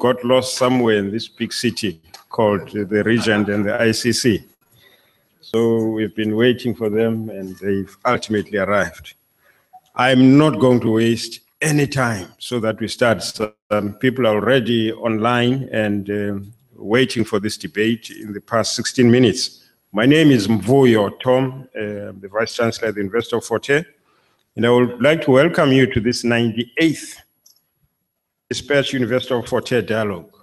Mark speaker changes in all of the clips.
Speaker 1: got lost somewhere in this big city called the Regent and the ICC. So we've been waiting for them and they've ultimately arrived. I'm not going to waste any time so that we start. Some people are already online and um, waiting for this debate in the past 16 minutes. My name is Mvuyo Tom, uh, the Vice Chancellor at the University of Fort Hare, and I would like to welcome you to this 98th Dispatch University of Fort Hare Dialogue.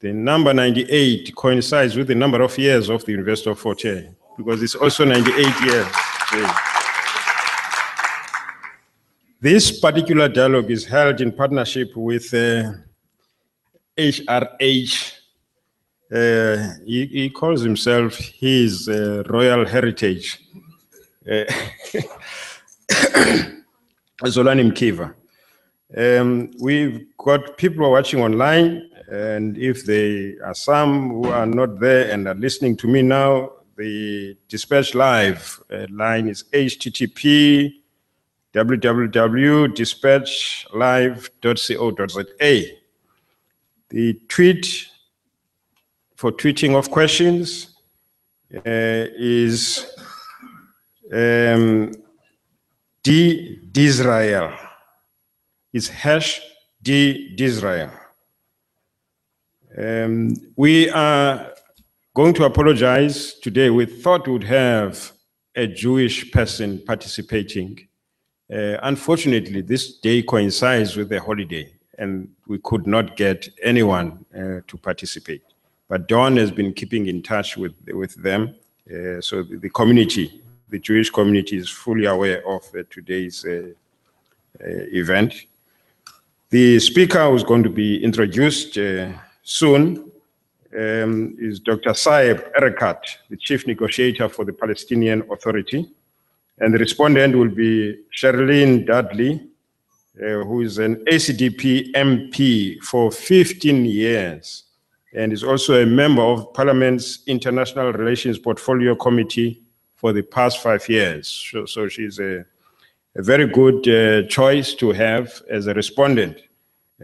Speaker 1: The number 98 coincides with the number of years of the University of Fort Hare because it's also 98 years. This particular dialogue is held in partnership with uh, HRH. Uh, he, he, calls himself his uh, royal heritage. Uh, Zolani Mkiva. Um, we've got people watching online, and if there are some who are not there and are listening to me now, the Dispatch Live uh, line is http www.dispatchlive.co.za. The tweet for tweeting of questions uh, is um, D Disrael. It's hash DDIsrael. Um, we are going to apologize today. We thought we would have a Jewish person participating. Uh, unfortunately, this day coincides with a holiday, and we could not get anyone uh, to participate. But Dawn has been keeping in touch with, with them. Uh, so the, the, community, the Jewish community, is fully aware of uh, today's uh, uh, event. The speaker who's going to be introduced soon um, is Dr. Saeb Erekat, the chief negotiator for the Palestinian Authority. And the respondent will be Cheryllyn Dudley, uh, who is an ACDP MP for 15 years and is also a member of Parliament's International Relations Portfolio Committee for the past five years. So, so she's a, a, very good uh, choice to have as a respondent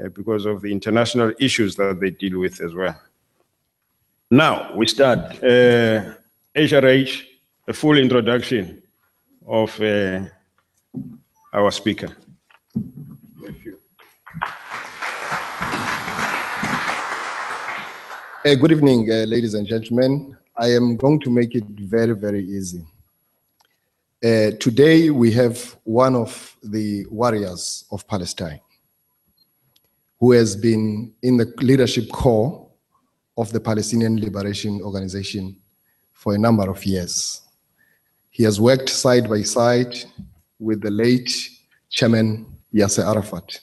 Speaker 1: uh, because of the international issues that they deal with as well. Now we start. Uh, HRH, a full introduction of uh, our speaker. Thank you.
Speaker 2: Good evening, uh, ladies and gentlemen. I am going to make it very, very easy. Uh, today, we have one of the warriors of Palestine who has been in the leadership core of the Palestinian Liberation Organization for a number of years. He has worked side by side with the late chairman Yasser Arafat.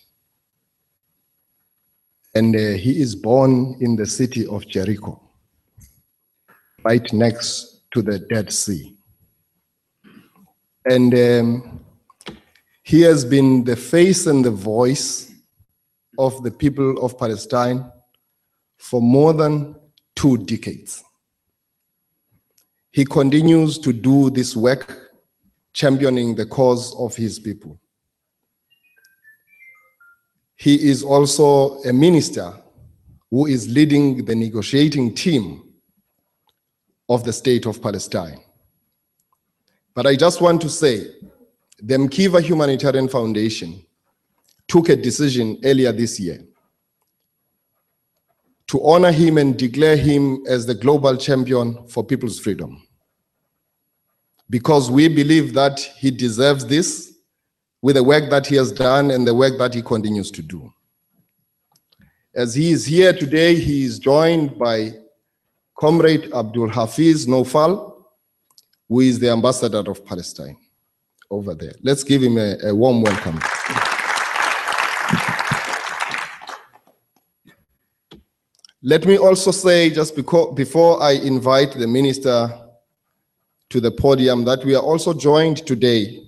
Speaker 2: And uh, he is born in the city of Jericho, right next to the Dead Sea. And um, he has been the face and the voice of the people of Palestine for more than two decades. He continues to do this work, championing the cause of his people. He is also a minister who is leading the negotiating team of the state of Palestine. But I just want to say, the Mkiva Humanitarian Foundation took a decision earlier this year to honor him and declare him as the global champion for people's freedom. Because we believe that he deserves this with the work that he has done and the work that he continues to do. As he is here today, he is joined by Comrade Abdul Hafiz Nofal, who is the ambassador of Palestine over there. Let's give him a, a warm welcome. Let me also say, just because, before I invite the minister to the podium, that we are also joined today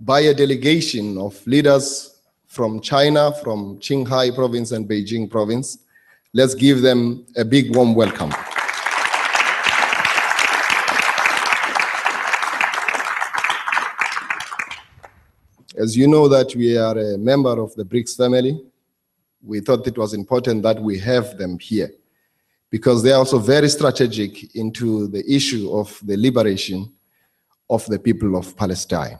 Speaker 2: by a delegation of leaders from China, from Qinghai province and Beijing province. Let's give them a big warm welcome. As you know that we are a member of the BRICS family, we thought it was important that we have them here because they are also very strategic into the issue of the liberation of the people of Palestine.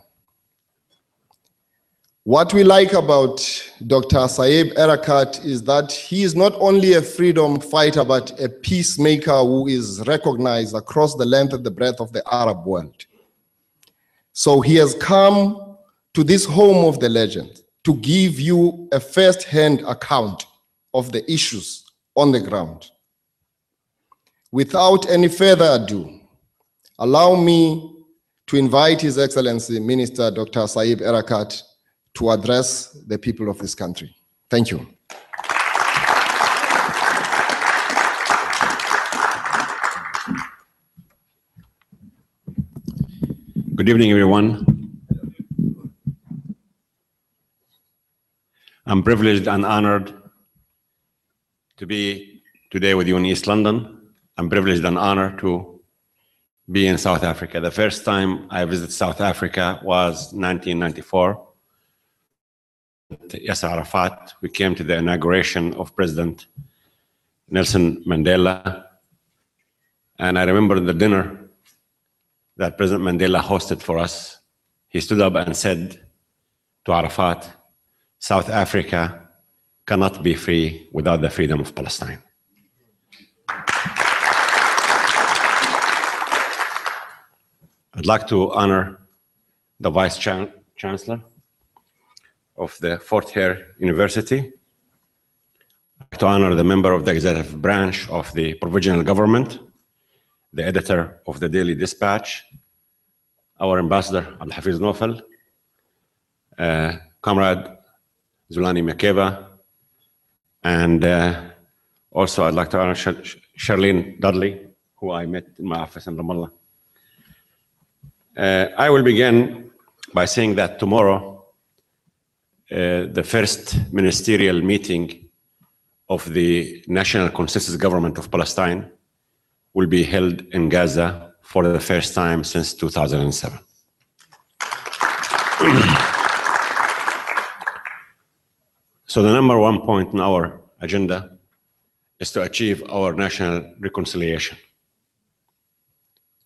Speaker 2: What we like about Dr. Saeb Erekat is that he is not only a freedom fighter, but a peacemaker who is recognized across the length and the breadth of the Arab world. So he has come to this home of the legend to give you a first-hand account of the issues on the ground. Without any further ado, allow me to invite His Excellency Minister Dr. Saeb Erekat to address the people of this country. Thank you.
Speaker 3: Good evening, everyone. I'm privileged and honored to be today with you in East London. I'm privileged and honored to be in South Africa. The first time I visited South Africa was 1994. Yasser Arafat, we came to the inauguration of President Nelson Mandela. And I remember the dinner that President Mandela hosted for us. He stood up and said to Arafat, South Africa cannot be free without the freedom of Palestine. I'd like to honor the Vice Chan Chancellor of the Fort Hare University, to honor the member of the executive branch of the provisional government, the editor of the Daily Dispatch, our ambassador, Al-Hafiz Nofal, uh, comrade Zolani Mkiva, and uh, also I'd like to honor Charlene Dudley, who I met in my office in Ramallah. Uh, I will begin by saying that tomorrow uh, the first ministerial meeting of the National Consensus Government of Palestine will be held in Gaza for the first time since 2007. so the number one point in our agenda is to achieve our national reconciliation.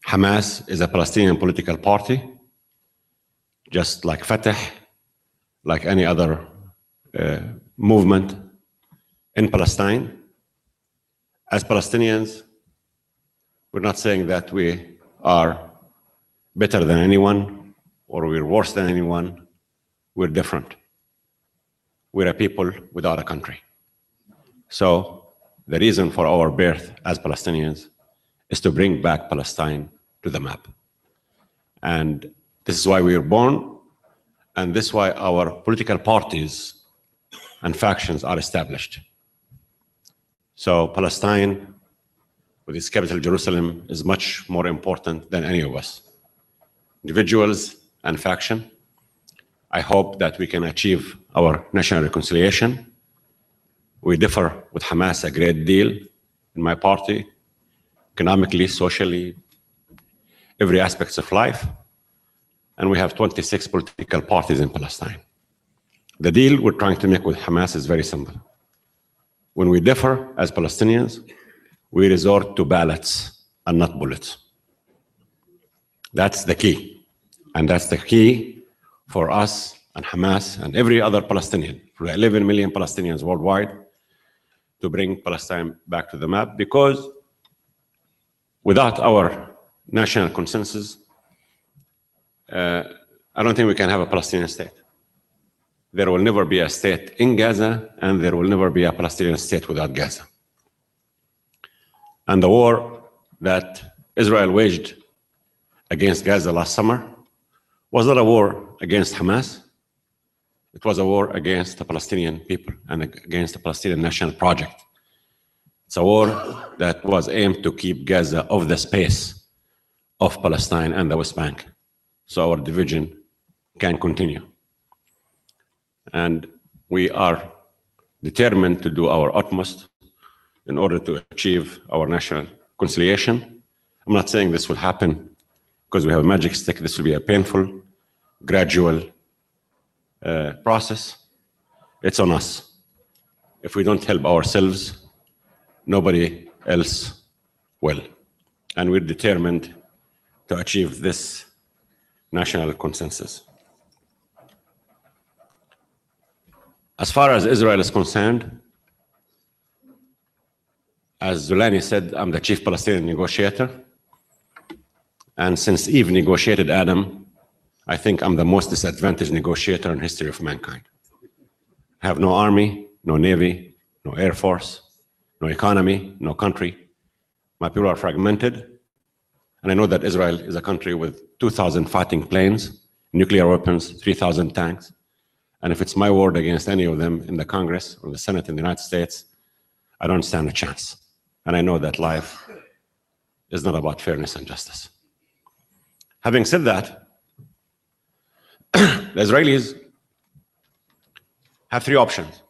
Speaker 3: Hamas is a Palestinian political party, just like Fatah like any other uh, movement in Palestine. As Palestinians, we're not saying that we are better than anyone or we're worse than anyone. We're different. We're a people without a country. So the reason for our birth as Palestinians is to bring back Palestine to the map. And this is why we were born and this is why our political parties and factions are established. So Palestine, with its capital Jerusalem, is much more important than any of us. Individuals and faction. I hope that we can achieve our national reconciliation. We differ with Hamas a great deal in my party, economically, socially, every aspects of life and we have 26 political parties in Palestine. The deal we're trying to make with Hamas is very simple. When we differ as Palestinians, we resort to ballots and not bullets. That's the key. And that's the key for us and Hamas and every other Palestinian, for 11 million Palestinians worldwide, to bring Palestine back to the map because without our national consensus, uh, I don't think we can have a Palestinian state. There will never be a state in Gaza, and there will never be a Palestinian state without Gaza. And the war that Israel waged against Gaza last summer was not a war against Hamas. It was a war against the Palestinian people and against the Palestinian national project. It's a war that was aimed to keep Gaza off the space of Palestine and the West Bank so our division can continue. And we are determined to do our utmost in order to achieve our national conciliation. I'm not saying this will happen because we have a magic stick. This will be a painful, gradual uh, process. It's on us. if we don't help ourselves, nobody else will. And we're determined to achieve this national consensus. As far as Israel is concerned, as Zolani said, I'm the chief Palestinian negotiator. And since Eve negotiated Adam, I think I'm the most disadvantaged negotiator in history of mankind. I have no army, no navy, no air force, no economy, no country. My people are fragmented. And I know that Israel is a country with 2,000 fighting planes, nuclear weapons, 3,000 tanks. And if it's my word against any of them in the Congress or the Senate in the United States, I don't stand a chance. And I know that life is not about fairness and justice. Having said that, the Israelis have three options.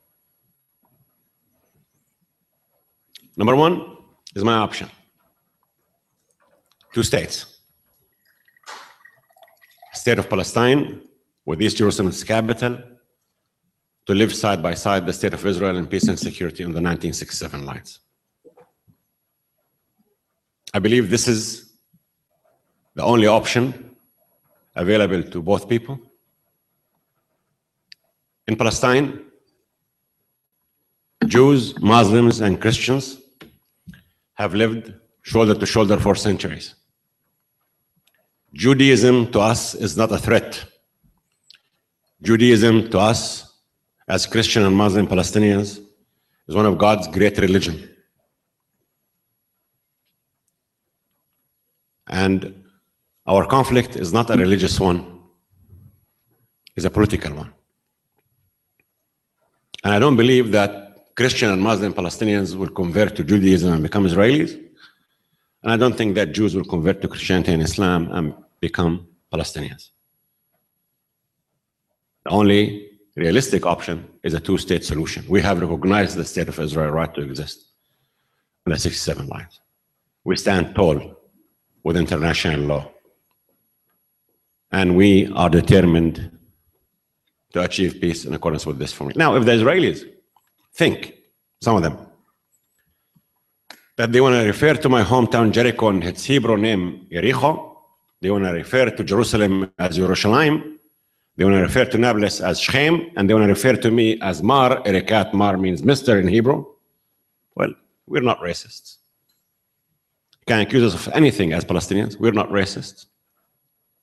Speaker 3: Number one is my option two states. State of Palestine, with East Jerusalem as capital, to live side by side the state of Israel in peace and security on the 1967 lines. I believe this is the only option available to both people. In Palestine, Jews, Muslims, and Christians have lived shoulder to shoulder for centuries. Judaism to us is not a threat. Judaism to us, as Christian and Muslim Palestinians, is one of God's great religion. And our conflict is not a religious one, it's a political one. And I don't believe that Christian and Muslim Palestinians will convert to Judaism and become Israelis. And I don't think that Jews will convert to Christianity and Islam and become Palestinians. The only realistic option is a two state solution. We have recognized the state of Israel right to exist in the 67 lines. We stand tall with international law. And we are determined to achieve peace in accordance with this formula. Now, if the Israelis think, some of them, that they want to refer to my hometown Jericho and its Hebrew name Jericho, they want to refer to Jerusalem as Jerusalem, they want to refer to Nablus as Shechem, and they want to refer to me as Mar, Erekat Mar means Mr. in Hebrew. Well, we're not racists. You can accuse us of anything as Palestinians. We're not racists.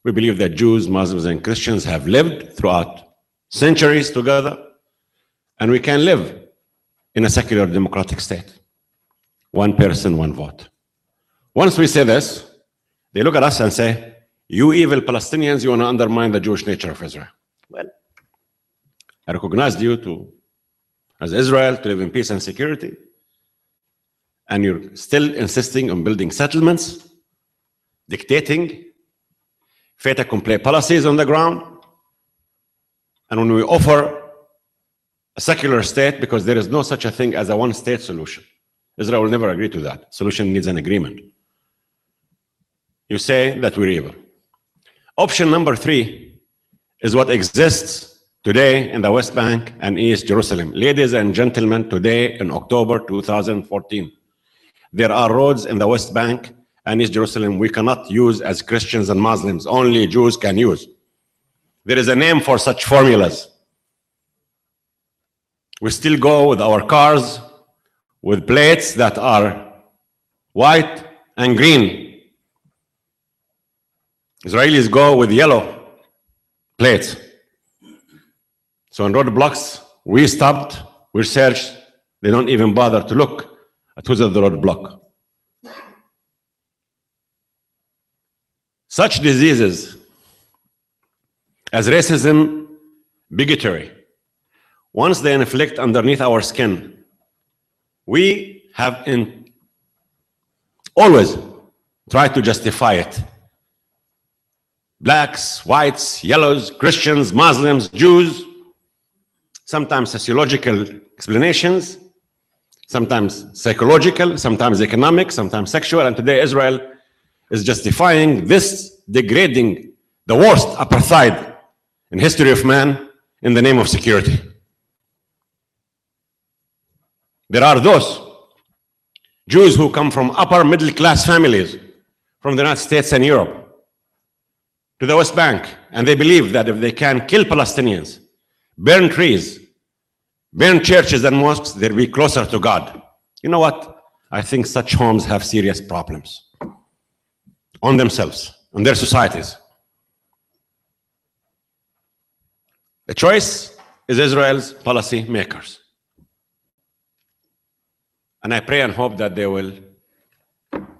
Speaker 3: We believe that Jews, Muslims, and Christians have lived throughout centuries together, and we can live in a secular democratic state. One person, one vote. Once we say this, they look at us and say, You evil Palestinians, you want to undermine the Jewish nature of Israel. Well, I recognized you to, as Israel, to live in peace and security, and you're still insisting on building settlements, dictating fait accompli policies on the ground. And when we offer a secular state, because there is no such a thing as a one state solution, Israel will never agree to that. Solution needs an agreement. You say that we're evil. Option number three is what exists today in the West Bank and East Jerusalem. Ladies and gentlemen, today in October 2014, there are roads in the West Bank and East Jerusalem we cannot use as Christians and Muslims. Only Jews can use. There is a name for such formulas. We still go with our cars with plates that are white and green. Israelis go with yellow plates. So on roadblocks, we stopped, we searched, they don't even bother to look at who's at the roadblock. Such diseases as racism, bigotry, once they inflict underneath our skin, we have in always tried to justify it. Blacks, whites, yellows, Christians, Muslims, Jews, sometimes sociological explanations, sometimes psychological, sometimes economic, sometimes sexual, and today Israel is justifying this degrading the worst apartheid in history of man in the name of security. There are those Jews who come from upper middle class families from the United States and Europe to the West Bank, and they believe that if they can kill Palestinians, burn trees, burn churches and mosques, they'll be closer to God. You know what? I think such homes have serious problems on themselves, on their societies. The choice is Israel's policy makers. And I pray and hope that they will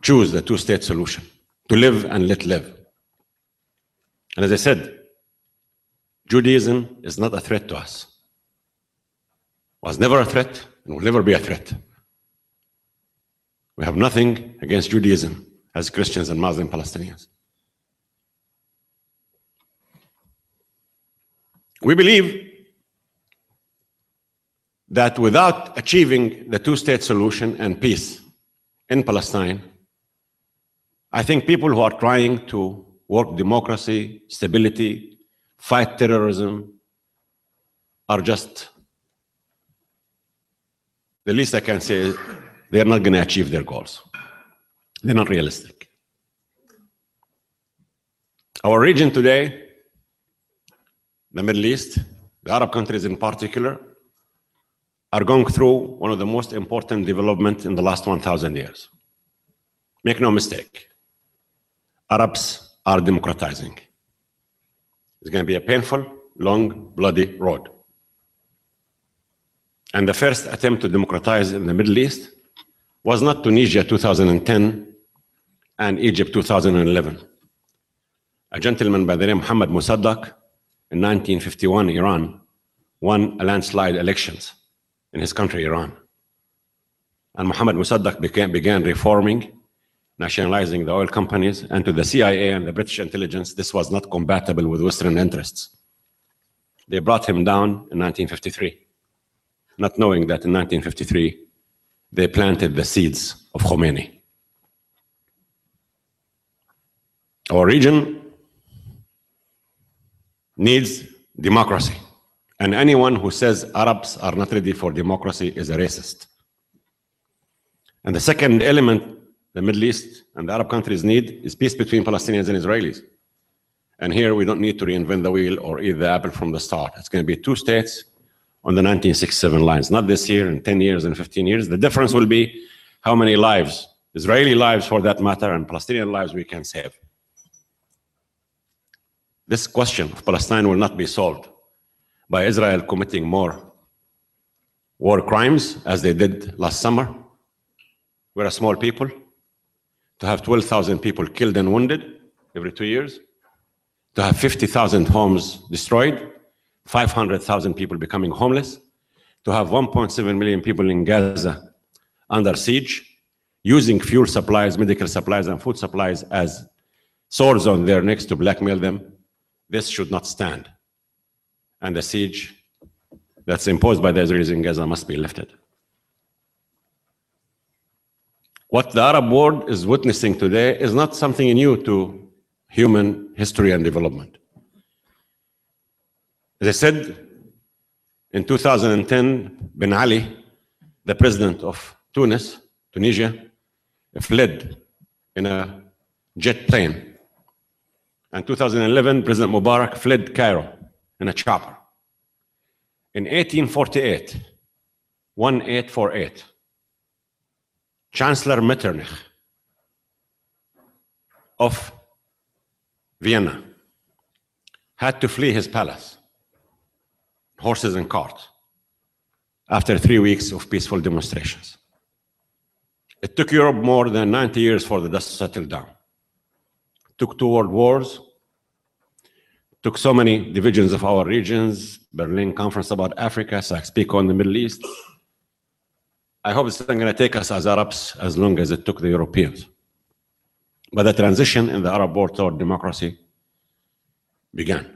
Speaker 3: choose the two state solution to live and let live. And as I said, Judaism is not a threat to us. Was never a threat and will never be a threat. We have nothing against Judaism as Christians and Muslim Palestinians. We believe that without achieving the two state solution and peace in Palestine, I think people who are trying to work democracy, stability, fight terrorism are just the least I can say they're not going to achieve their goals. They're not realistic. Our region today, the Middle East, the Arab countries in particular, are going through one of the most important developments in the last 1,000 years. Make no mistake, Arabs are democratizing. It's going to be a painful, long, bloody road. And the first attempt to democratize in the Middle East was not Tunisia 2010 and Egypt 2011. A gentleman by the name Mohammed Mossadegh in 1951 Iran won a landslide elections in his country Iran. And Mohammed Mossadegh began, began reforming, nationalizing the oil companies, and to the CIA and the British intelligence, this was not compatible with Western interests. They brought him down in 1953 not knowing that in 1953 they planted the seeds of Khomeini. Our region needs democracy. And anyone who says Arabs are not ready for democracy is a racist. And the second element the Middle East and the Arab countries need is peace between Palestinians and Israelis. And here we don't need to reinvent the wheel or eat the apple from the start. It's going to be two states on the 1967 lines, not this year, in 10 years and 15 years. The difference will be how many lives, Israeli lives for that matter, and Palestinian lives we can save. This question of Palestine will not be solved by Israel committing more war crimes as they did last summer. We're a small people. To have 12,000 people killed and wounded every two years, to have 50,000 homes destroyed, 500,000 people becoming homeless, to have 1.7 million people in Gaza under siege, using fuel supplies, medical supplies, and food supplies as swords on their necks to blackmail them. This should not stand. And the siege that's imposed by the Israelis in Gaza must be lifted. What the Arab world is witnessing today is not something new to human history and development. As I said, in 2010, Ben Ali, the president of Tunis, Tunisia, fled in a jet plane. And 2011, President Mubarak fled Cairo in a chopper. In 1848, 1848, Chancellor Metternich of Vienna had to flee his palace horses and carts after three weeks of peaceful demonstrations. It took Europe more than 90 years for the dust to settle down. It took two world wars, took so many divisions of our regions, Berlin Conference about Africa, Sykes-Picot in the Middle East. I hope it's not going to take us as Arabs as long as it took the Europeans. But the transition in the Arab world toward democracy began.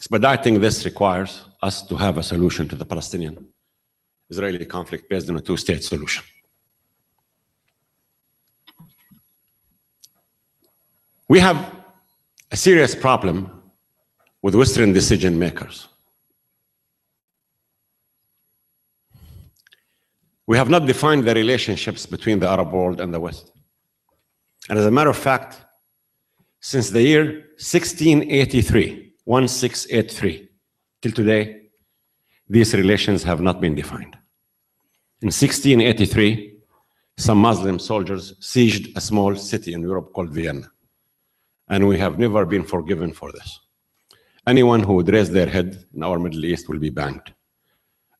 Speaker 3: Expediting this requires us to have a solution to the Palestinian Israeli conflict based on a two state solution. We have a serious problem with Western decision makers. We have not defined the relationships between the Arab world and the West. And as a matter of fact, since the year 1683, 1683, till today, these relations have not been defined. In 1683, some Muslim soldiers sieged a small city in Europe called Vienna. And we have never been forgiven for this. Anyone who would raise their head in our Middle East will be banged.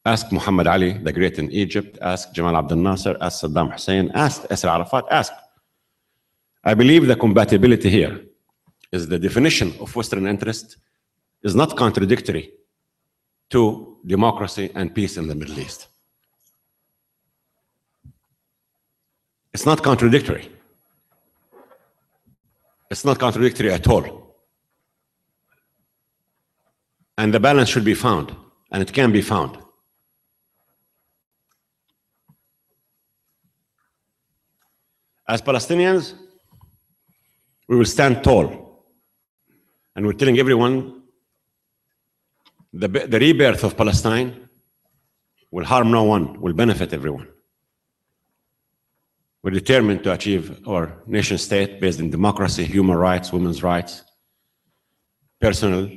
Speaker 3: Ask Muhammad Ali, the great in Egypt, ask Jamal Abdel Nasser, ask Saddam Hussein, ask Yasser Arafat, ask. I believe the compatibility here is the definition of Western interest is not contradictory to democracy and peace in the Middle East. It's not contradictory. It's not contradictory at all. And the balance should be found, and it can be found. As Palestinians, we will stand tall. And we're telling everyone the, the rebirth of Palestine will harm no one, will benefit everyone. We're determined to achieve our nation state based in democracy, human rights, women's rights, personal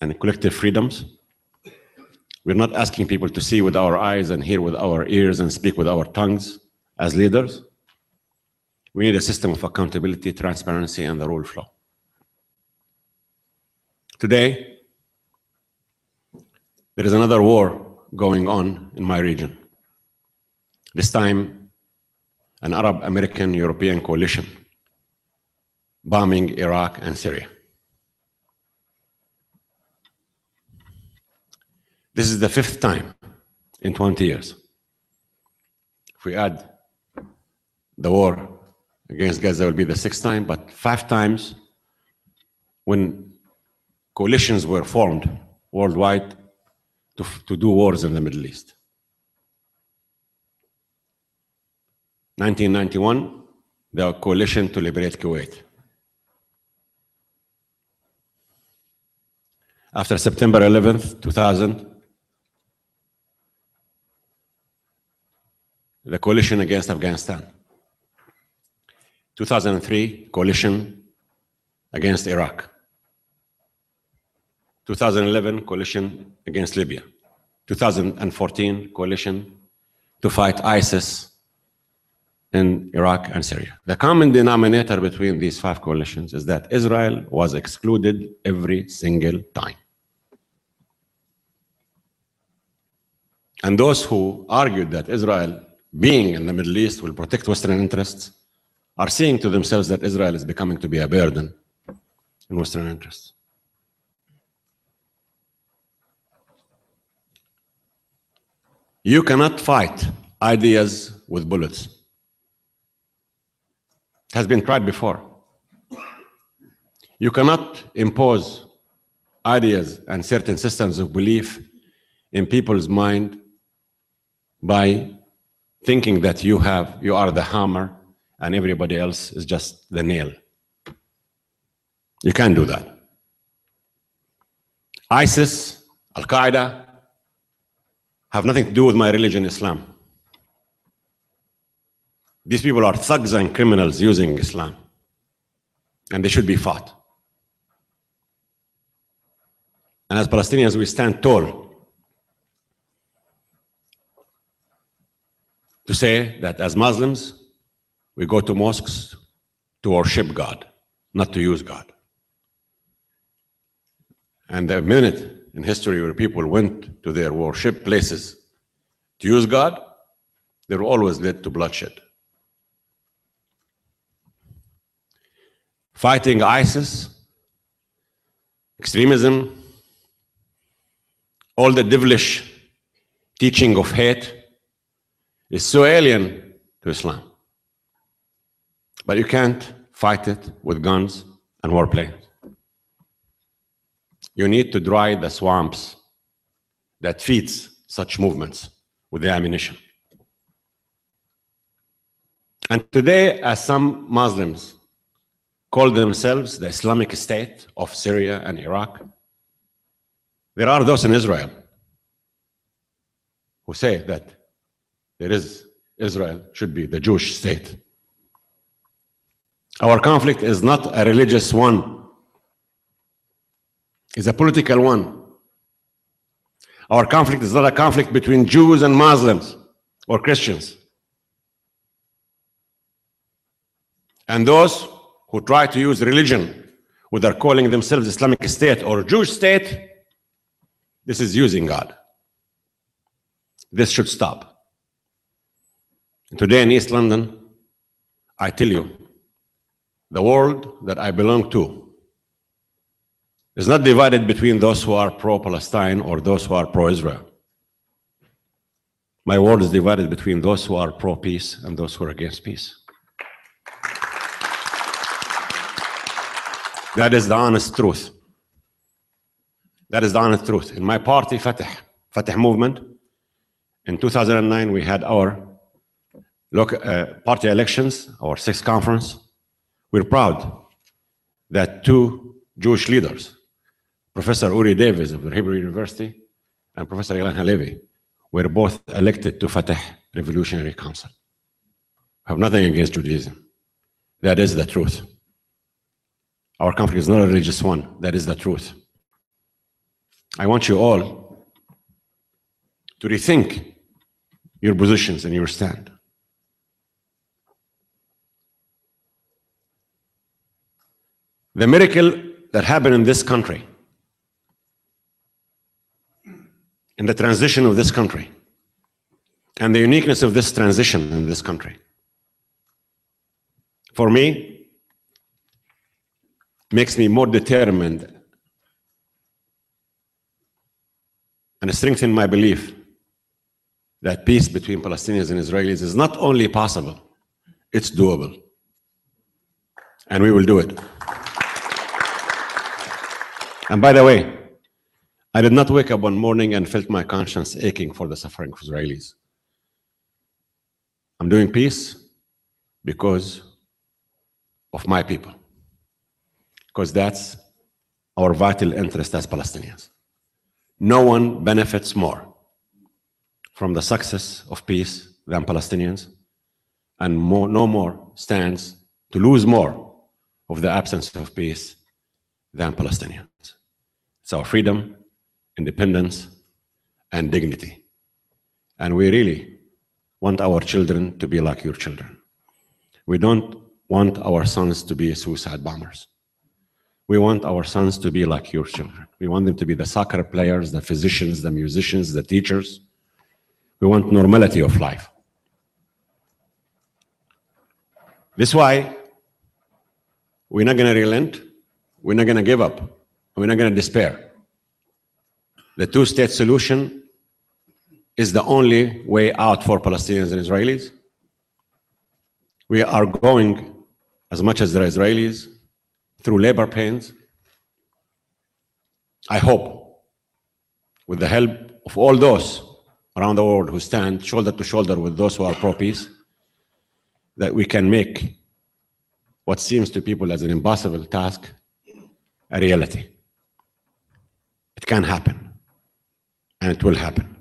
Speaker 3: and collective freedoms. We're not asking people to see with our eyes and hear with our ears and speak with our tongues as leaders. We need a system of accountability, transparency, and the rule of law. Today, there is another war going on in my region. This time, an Arab American European coalition bombing Iraq and Syria. This is the fifth time in 20 years. If we add the war against Gaza, it will be the sixth time, but five times when coalitions were formed worldwide to, to do wars in the Middle East. 1991, the coalition to liberate Kuwait. After September 11th, 2000, the coalition against Afghanistan. 2003, coalition against Iraq. 2011, coalition against Libya. 2014, coalition to fight ISIS in Iraq and Syria. The common denominator between these five coalitions is that Israel was excluded every single time. And those who argued that Israel, being in the Middle East, will protect Western interests are seeing to themselves that Israel is becoming to be a burden in Western interests. You cannot fight ideas with bullets. It has been tried before. You cannot impose ideas and certain systems of belief in people's mind by thinking that you have you are the hammer and everybody else is just the nail. You can't do that. ISIS, Al Qaeda have nothing to do with my religion, Islam. These people are thugs and criminals using Islam, and they should be fought. And as Palestinians, we stand tall to say that as Muslims, we go to mosques to worship God, not to use God. And the minute in history where people went to their worship places to use God, they were always led to bloodshed. Fighting ISIS, extremism, all the devilish teaching of hate is so alien to Islam. But you can't fight it with guns and warplanes. You need to dry the swamps that feeds such movements with the ammunition. And today, as some Muslims call themselves the Islamic State of Syria and Iraq, there are those in Israel who say that there is Israel should be the Jewish state. Our conflict is not a religious one. It's a political one. Our conflict is not a conflict between Jews and Muslims or Christians. And those who try to use religion, whether calling themselves Islamic State or Jewish state, this is using God. This should stop. Today in East London, I tell you, the world that I belong to is not divided between those who are pro Palestine or those who are pro Israel. My world is divided between those who are pro peace and those who are against peace. That is the honest truth. That is the honest truth. In my party, Fatah, Fatah movement, in 2009, we had our local, uh, party elections, our sixth conference. We're proud that two Jewish leaders, Professor Uri Davis of the Hebrew University and Professor Ilan Halevi, were both elected to Fatah Revolutionary Council. I have nothing against Judaism. That is the truth. Our conflict is not a religious one. That is the truth. I want you all to rethink your positions and your stand. The miracle that happened in this country, in the transition of this country, and the uniqueness of this transition in this country, for me, makes me more determined and strengthen my belief that peace between Palestinians and Israelis is not only possible, it's doable. And we will do it. And by the way, I did not wake up one morning and felt my conscience aching for the suffering of Israelis. I'm doing peace because of my people, because that's our vital interest as Palestinians. No one benefits more from the success of peace than Palestinians, and more, no more stands to lose more of the absence of peace than Palestinians. It's our freedom, independence, and dignity. And we really want our children to be like your children. We don't want our sons to be suicide bombers. We want our sons to be like your children. We want them to be the soccer players, the physicians, the musicians, the teachers. We want normality of life. This is why we're not going to relent. We're not going to give up. We're not going to despair. The two state solution is the only way out for Palestinians and Israelis. We are going, as much as the Israelis, through labor pains. I hope, with the help of all those around the world who stand shoulder to shoulder with those who are pro peace, that we can make what seems to people as an impossible task a reality. It can happen, and it will happen.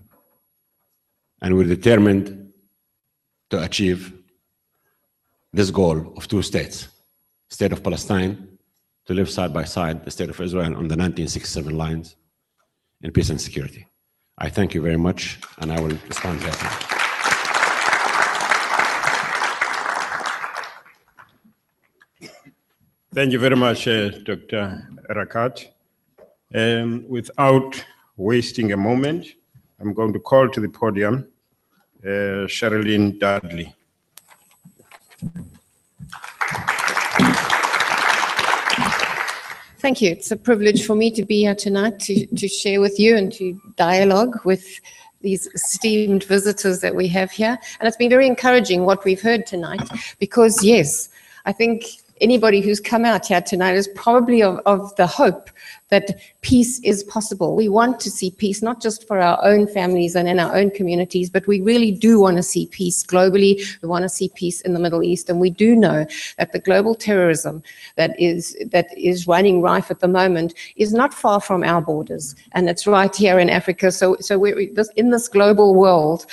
Speaker 3: And we're determined to achieve this goal of two states state of Palestine to live side by side the state of Israel on the 1967 lines in peace and security. I thank you very much, and I will respond to that.
Speaker 1: Thank you very much, uh, Dr. Rakat. Um, without wasting a moment, I'm going to call to the podium uh, Cheryllyn Dudley.
Speaker 4: Thank you. It's a privilege for me to be here tonight to, to share with you and to dialogue with these esteemed visitors that we have here. And it's been very encouraging what we've heard tonight because, yes, I think anybody who's come out here tonight is probably of, of the hope that peace is possible. We want to see peace, not just for our own families and in our own communities, but we really do want to see peace globally. We want to see peace in the Middle East. And we do know that the global terrorism that is, that is running rife at the moment is not far from our borders. And it's right here in Africa. So, so we're in this global world,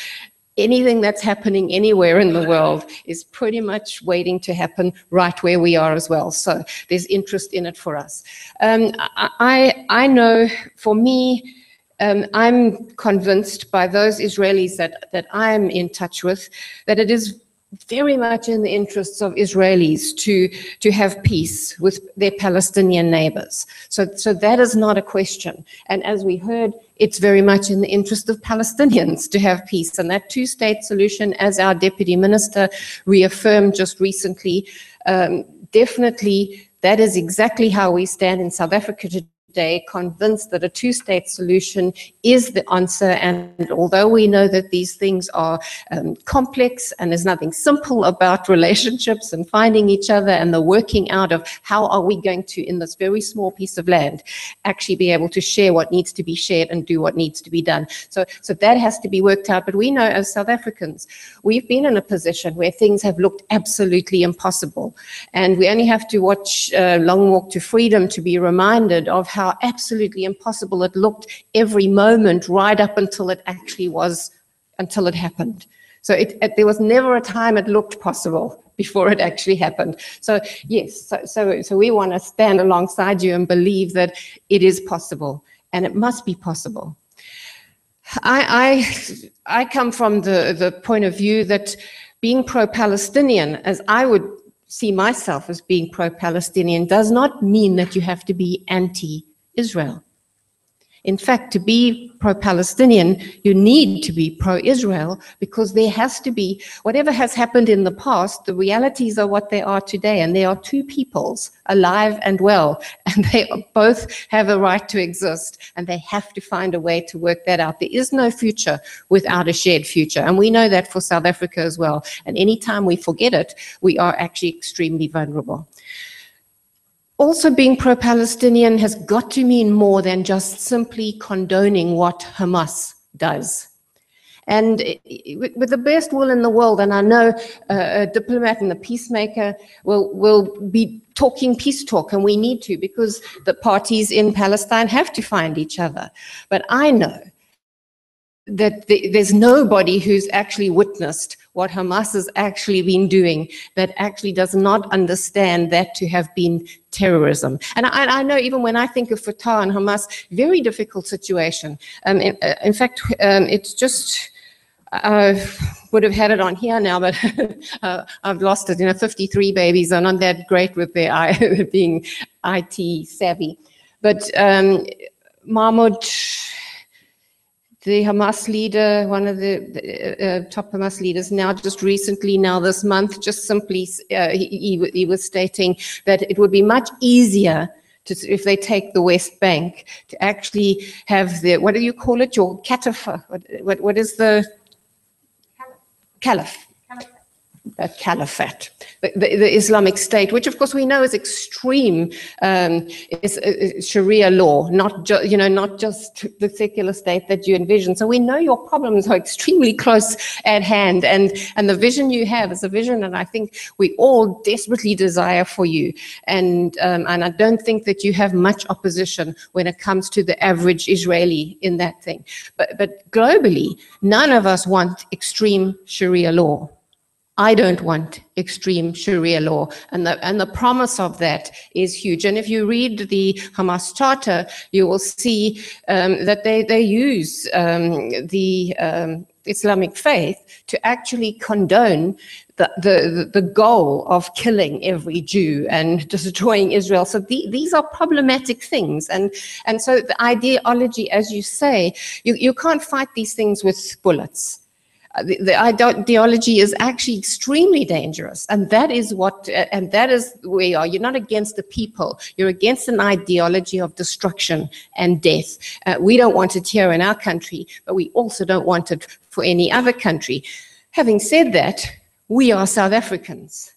Speaker 4: anything that's happening anywhere in the world is pretty much waiting to happen right where we are as well. So there's interest in it for us. Um, I, I know for me, um, I'm convinced by those Israelis that, that I'm in touch with that it is very much in the interests of Israelis to, to have peace with their Palestinian neighbors. So, so that is not a question. And as we heard, it's very much in the interest of Palestinians to have peace. And that two state solution, as our deputy minister reaffirmed just recently, um, definitely that is exactly how we stand in South Africa today, convinced that a two-state solution is the answer. And although we know that these things are um, complex and there's nothing simple about relationships and finding each other and the working out of how are we going to, in this very small piece of land, actually be able to share what needs to be shared and do what needs to be done. So, so that has to be worked out. But we know as South Africans, we've been in a position where things have looked absolutely impossible. And we only have to watch uh, Long Walk to Freedom to be reminded of how absolutely impossible it looked every moment right up until it actually was, until it happened. So it, it, there was never a time it looked possible before it actually happened. So yes, so, so, so we want to stand alongside you and believe that it is possible and it must be possible. I, I, I come from the, the point of view that being pro-Palestinian, as I would see myself as being pro-Palestinian, does not mean that you have to be anti-Israel. In fact, to be pro-Palestinian, you need to be pro-Israel because there has to be, whatever has happened in the past, the realities are what they are today. And there are two peoples alive and well, and they both have a right to exist and they have to find a way to work that out. There is no future without a shared future. And we know that for South Africa as well. And anytime we forget it, we are actually extremely vulnerable also being pro-Palestinian has got to mean more than just simply condoning what Hamas does. And with the best will in the world, and I know uh, a diplomat and a peacemaker will, will be talking peace talk, and we need to because the parties in Palestine have to find each other. But I know that there's nobody who's actually witnessed what Hamas has actually been doing that actually does not understand that to have been terrorism. And I, I know even when I think of Fatah and Hamas, very difficult situation. Um, in, uh, in, fact, um, it's just, I would have had it on here now, but uh, I've lost it. You know, 53 babies are not that great with their being IT savvy. But um, Mahmoud the Hamas leader, one of the, the uh, top Hamas leaders, now just recently, now this month, just simply, uh, he, he, was stating that it would be much easier to, if they take the West Bank to actually have the, what do you call it, your katafa, what, what, what is the? Caliph a caliphate, the, the, the, Islamic State, which of course we know is extreme, um, is, is, Sharia law, not just you know not just the secular state that you envision. So we know your problems are extremely close at hand, and and the vision you have is a vision that I think we all desperately desire for you, and um, and I don't think that you have much opposition when it comes to the average Israeli in that thing. But but globally, none of us want extreme Sharia law. I don't want extreme Sharia law. And the, and the promise of that is huge. And if you read the Hamas Charter, you will see um, that they, they use um, the um, Islamic faith to actually condone the, the, the goal of killing every Jew and destroying Israel. So the, these are problematic things. And, and so the ideology, as you say, you, you can't fight these things with bullets the, the ideology is actually extremely dangerous. And that is what, and that is where you are. You're not against the people. You're against an ideology of destruction and death. Uh, we don't want it here in our country, but we also don't want it for any other country. Having said that, we are South Africans.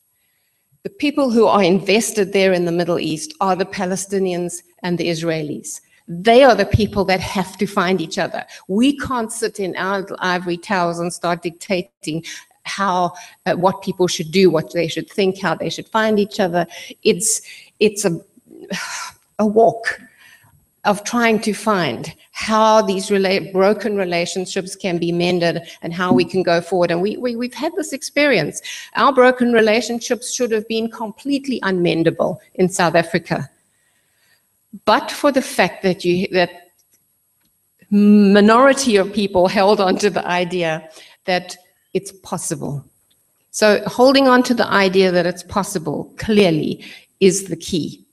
Speaker 4: The people who are invested there in the Middle East are the Palestinians and the Israelis. They are the people that have to find each other. We can't sit in our ivory towers and start dictating how uh, what people should do, what they should think, how they should find each other. It's it's a a walk of trying to find how these rela- broken relationships can be mended and how we can go forward. And we, we, we've had this experience. Our broken relationships should have been completely unmendable in South Africa. But for the fact that you, that minority of people held on to the idea that it's possible. So holding on to the idea that it's possible clearly is the key.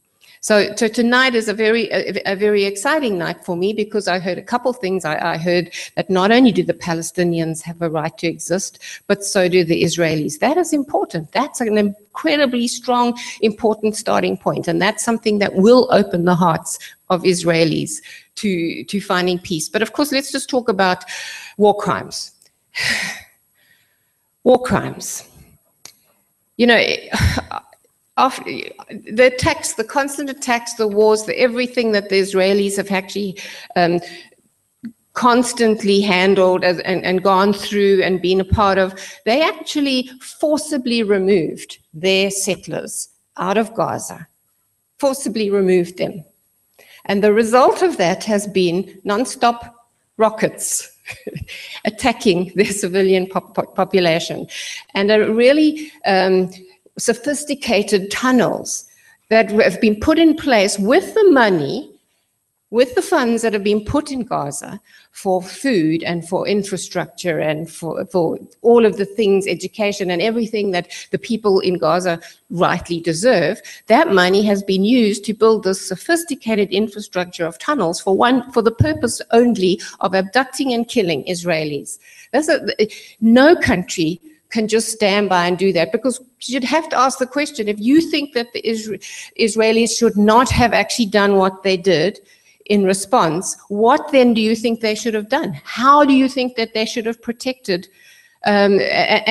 Speaker 4: So, so tonight is a very, a, a very exciting night for me because I heard a couple things. I, I heard that not only do the Palestinians have a right to exist, but so do the Israelis. That is important. That's an incredibly strong, important starting point, and that's something that will open the hearts of Israelis to to finding peace. But of course, let's just talk about war crimes. war crimes. You know, of the attacks, the constant attacks, the wars, the everything that the Israelis have actually um, constantly handled as, and, and gone through and been a part of, they actually forcibly removed their settlers out of Gaza, forcibly removed them. And the result of that has been non-stop rockets attacking their civilian pop population. And a really um, sophisticated tunnels that have been put in place with the money, with the funds that have been put in Gaza for food and for infrastructure and for, for all of the things, education and everything that the people in Gaza rightly deserve, that money has been used to build this sophisticated infrastructure of tunnels for one for the purpose only of abducting and killing Israelis. That's a, no country can just stand by and do that because you'd have to ask the question if you think that the Isra- Israelis should not have actually done what they did in response, what then do you think they should have done? How do you think that they should have protected um,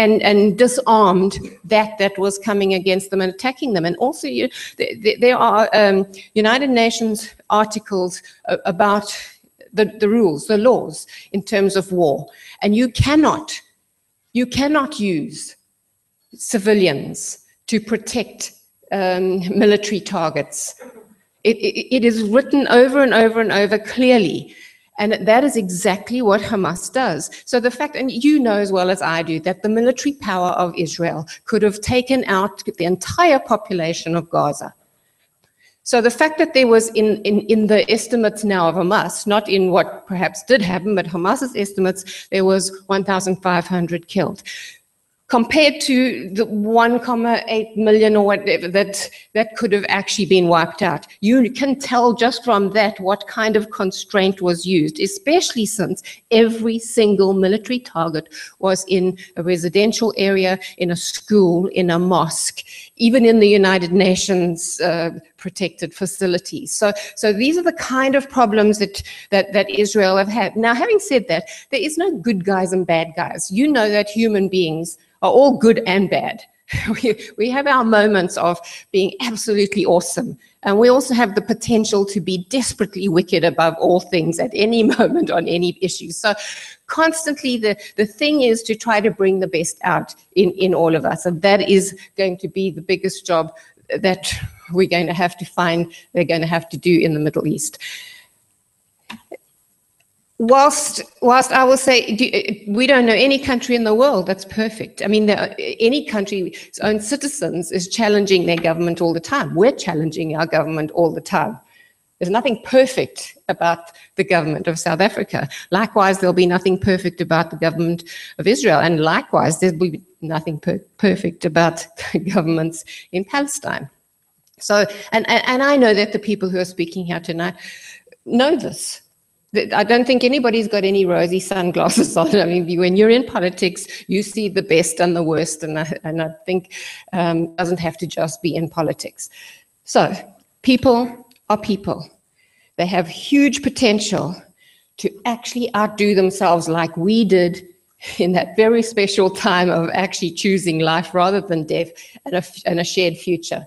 Speaker 4: and and disarmed that that was coming against them and attacking them? And also, you, there are um, United Nations articles about the, the rules, the laws in terms of war, and you cannot you cannot use civilians to protect um, military targets. It, it, it is written over and over and over clearly. And that is exactly what Hamas does. So the fact, and you know as well as I do, that the military power of Israel could have taken out the entire population of Gaza. So the fact that there was in, in, in the estimates now of Hamas, not in what perhaps did happen, but Hamas's estimates, there was 1,500 killed compared to the 1.8 million or whatever that, that could have actually been wiped out. You can tell just from that what kind of constraint was used, especially since every single military target was in a residential area, in a school, in a mosque, even in the United Nations uh, protected facilities. So, so these are the kind of problems that, that, that Israel have had. Now, having said that, there is no good guys and bad guys. You know that human beings are all good and bad. We, we have our moments of being absolutely awesome. And we also have the potential to be desperately wicked above all things at any moment on any issue. So constantly the, the thing is to try to bring the best out in, in all of us. And that is going to be the biggest job that we're going to have to find, they're going to have to do in the Middle East whilst whilst I will say do, eh, we don't know any country in the world that's perfect. I mean, eh, any country's own citizens is challenging their government all the time. We're challenging our government all the time. There's nothing perfect about the government of South Africa. Likewise, there'll be nothing perfect about the government of Israel, and likewise, there'll be nothing per perfect about governments in Palestine. So, and, and and I know that the people who are speaking here tonight know this I don't think anybody's got any rosy sunglasses on. I mean, when you're in politics, you see the best and the worst, and I, and I think um, doesn't have to just be in politics. So, people are people. They have huge potential to actually outdo themselves, like we did in that very special time of actually choosing life rather than death and a, and a shared future.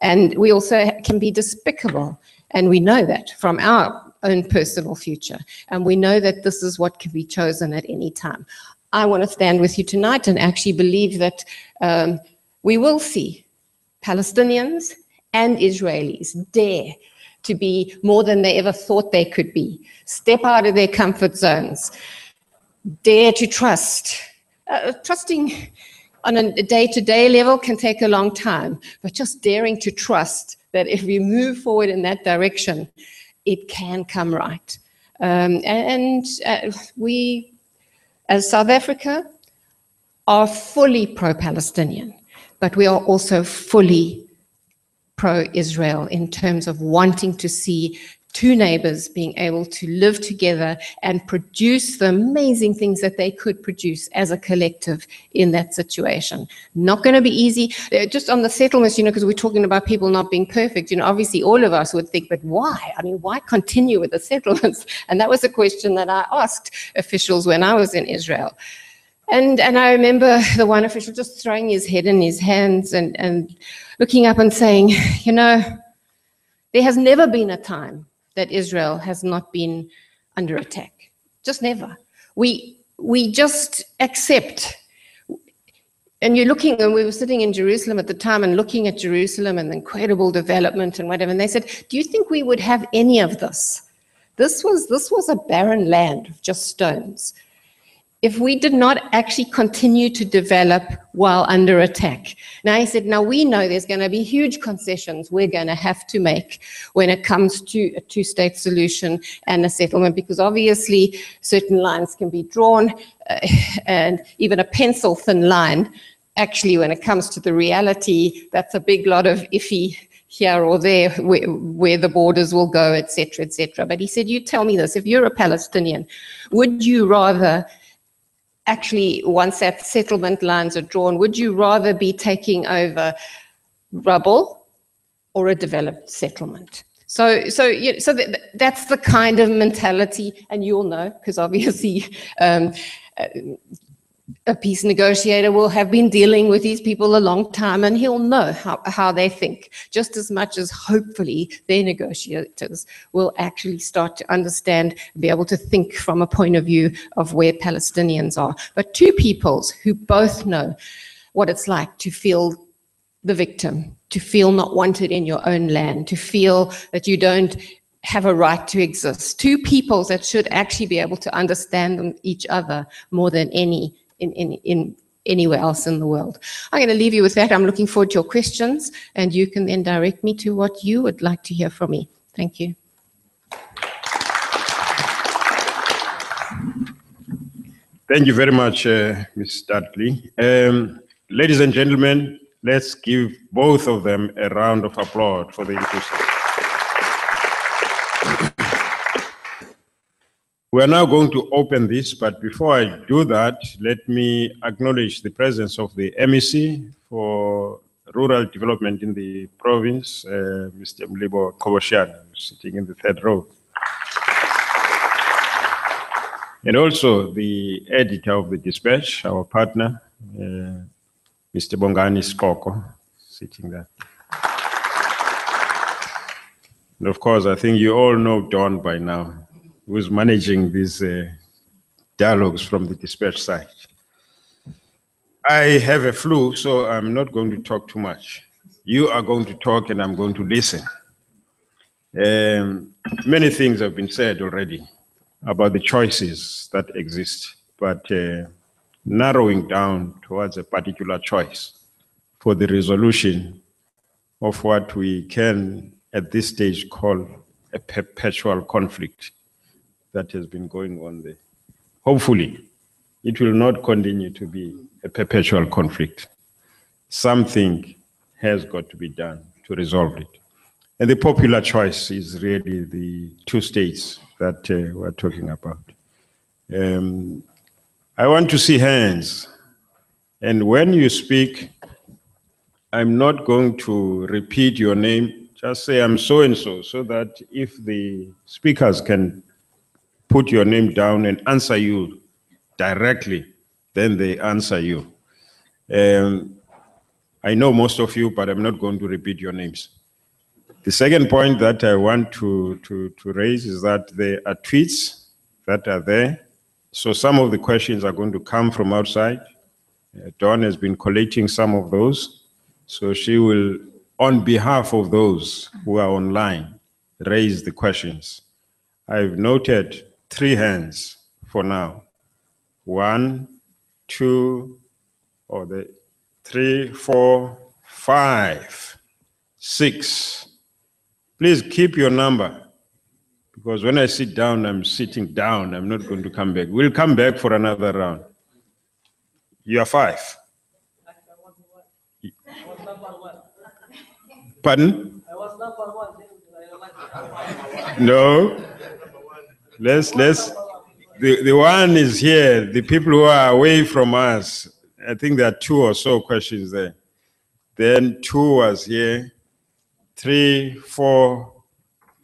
Speaker 4: And we also can be despicable, and we know that from our own personal future. And we know that this is what can be chosen at any time. I want to stand with you tonight and actually believe that um, we will see Palestinians and Israelis dare to be more than they ever thought they could be. Step out of their comfort zones. Dare to trust. Uh, trusting on a day-to-day level can take a long time, but just daring to trust that if we move forward in that direction, it can come right. Um, and uh, we, as South Africa, are fully pro-Palestinian, but we are also fully pro-Israel in terms of wanting to see two neighbors being able to live together and produce the amazing things that they could produce as a collective in that situation. Not going to be easy. Uh, just on the settlements, you know, because we're talking about people not being perfect, you know, obviously all of us would think, but why? I mean, why continue with the settlements? And that was a question that I asked officials when I was in Israel. And, and I remember the one official just throwing his head in his hands and, and looking up and saying, you know, there has never been a time that Israel has not been under attack. Just never. We, we just accept. And you're looking, and we were sitting in Jerusalem at the time and looking at Jerusalem and the incredible development and whatever. And they said, Do you think we would have any of this? This was, this was a barren land of just stones if we did not actually continue to develop while under attack. Now he said, now we know there's going to be huge concessions we're going to have to make when it comes to a two-state solution and a settlement, because obviously certain lines can be drawn uh, and even a pencil thin line, actually when it comes to the reality, that's a big lot of iffy here or there where, where, the borders will go, etc., etc. But he said, you tell me this, if you're a Palestinian, would you rather actually, once that settlement lines are drawn, would you rather be taking over rubble or a developed settlement? So, so, you so th that's the kind of mentality, and you'll know because obviously, um, a peace negotiator will have been dealing with these people a long time and he'll know how, how they think just as much as hopefully their negotiators will actually start to understand and be able to think from a point of view of where Palestinians are. But two peoples who both know what it's like to feel the victim, to feel not wanted in your own land, to feel that you don't have a right to exist. Two peoples that should actually be able to understand each other more than any in, in, in anywhere else in the world. I'm going to leave you with that. I'm looking forward to your questions, and you can then direct me to what you would like to hear from me. Thank you.
Speaker 1: Thank you very much, uh, Ms. Dudley. Um, ladies and gentlemen, let's give both of them a round of applause for the inclusion. We are now going to open this, but before I do that, let me acknowledge the presence of the MEC for Rural Development in the province, uh, Mr. Mlibo Qoboshiyane, sitting in the third row. And also the editor of the dispatch, our partner, uh, Mr. Bongani Siqoko, sitting there. And of course, I think you all know Don by now who's managing these uh, dialogues from the dispatch side. I have a flu, so I'm not going to talk too much. You are going to talk and I'm going to listen. Um, many things have been said already about the choices that exist, but uh, narrowing down towards a particular choice for the resolution of what we can at this stage call a perpetual conflict that has been going on there. Hopefully, it will not continue to be a perpetual conflict. Something has got to be done to resolve it. And the popular choice is really the two states that uh, we're talking about. Um, I want to see hands. And when you speak, I'm not going to repeat your name. Just say I'm so and so, so that if the speakers can put your name down and answer you directly, then they answer you. Um, I know most of you, but I'm not going to repeat your names. The second point that I want to, to, to raise is that there are tweets that are there. So some of the questions are going to come from outside. Uh, Dawn has been collating some of those. So she will, on behalf of those who are online, raise the questions. I've noted three hands for now. One, two, or the three, four, five, six. Please keep your number because when I sit down, I'm sitting down. I'm not going to come back. We'll come back for another round. You are five. Pardon? I was number one. No. Let's, let's, the, the one is here, the people who are away from us. I think there are two or so questions there. Then two was here, three, four,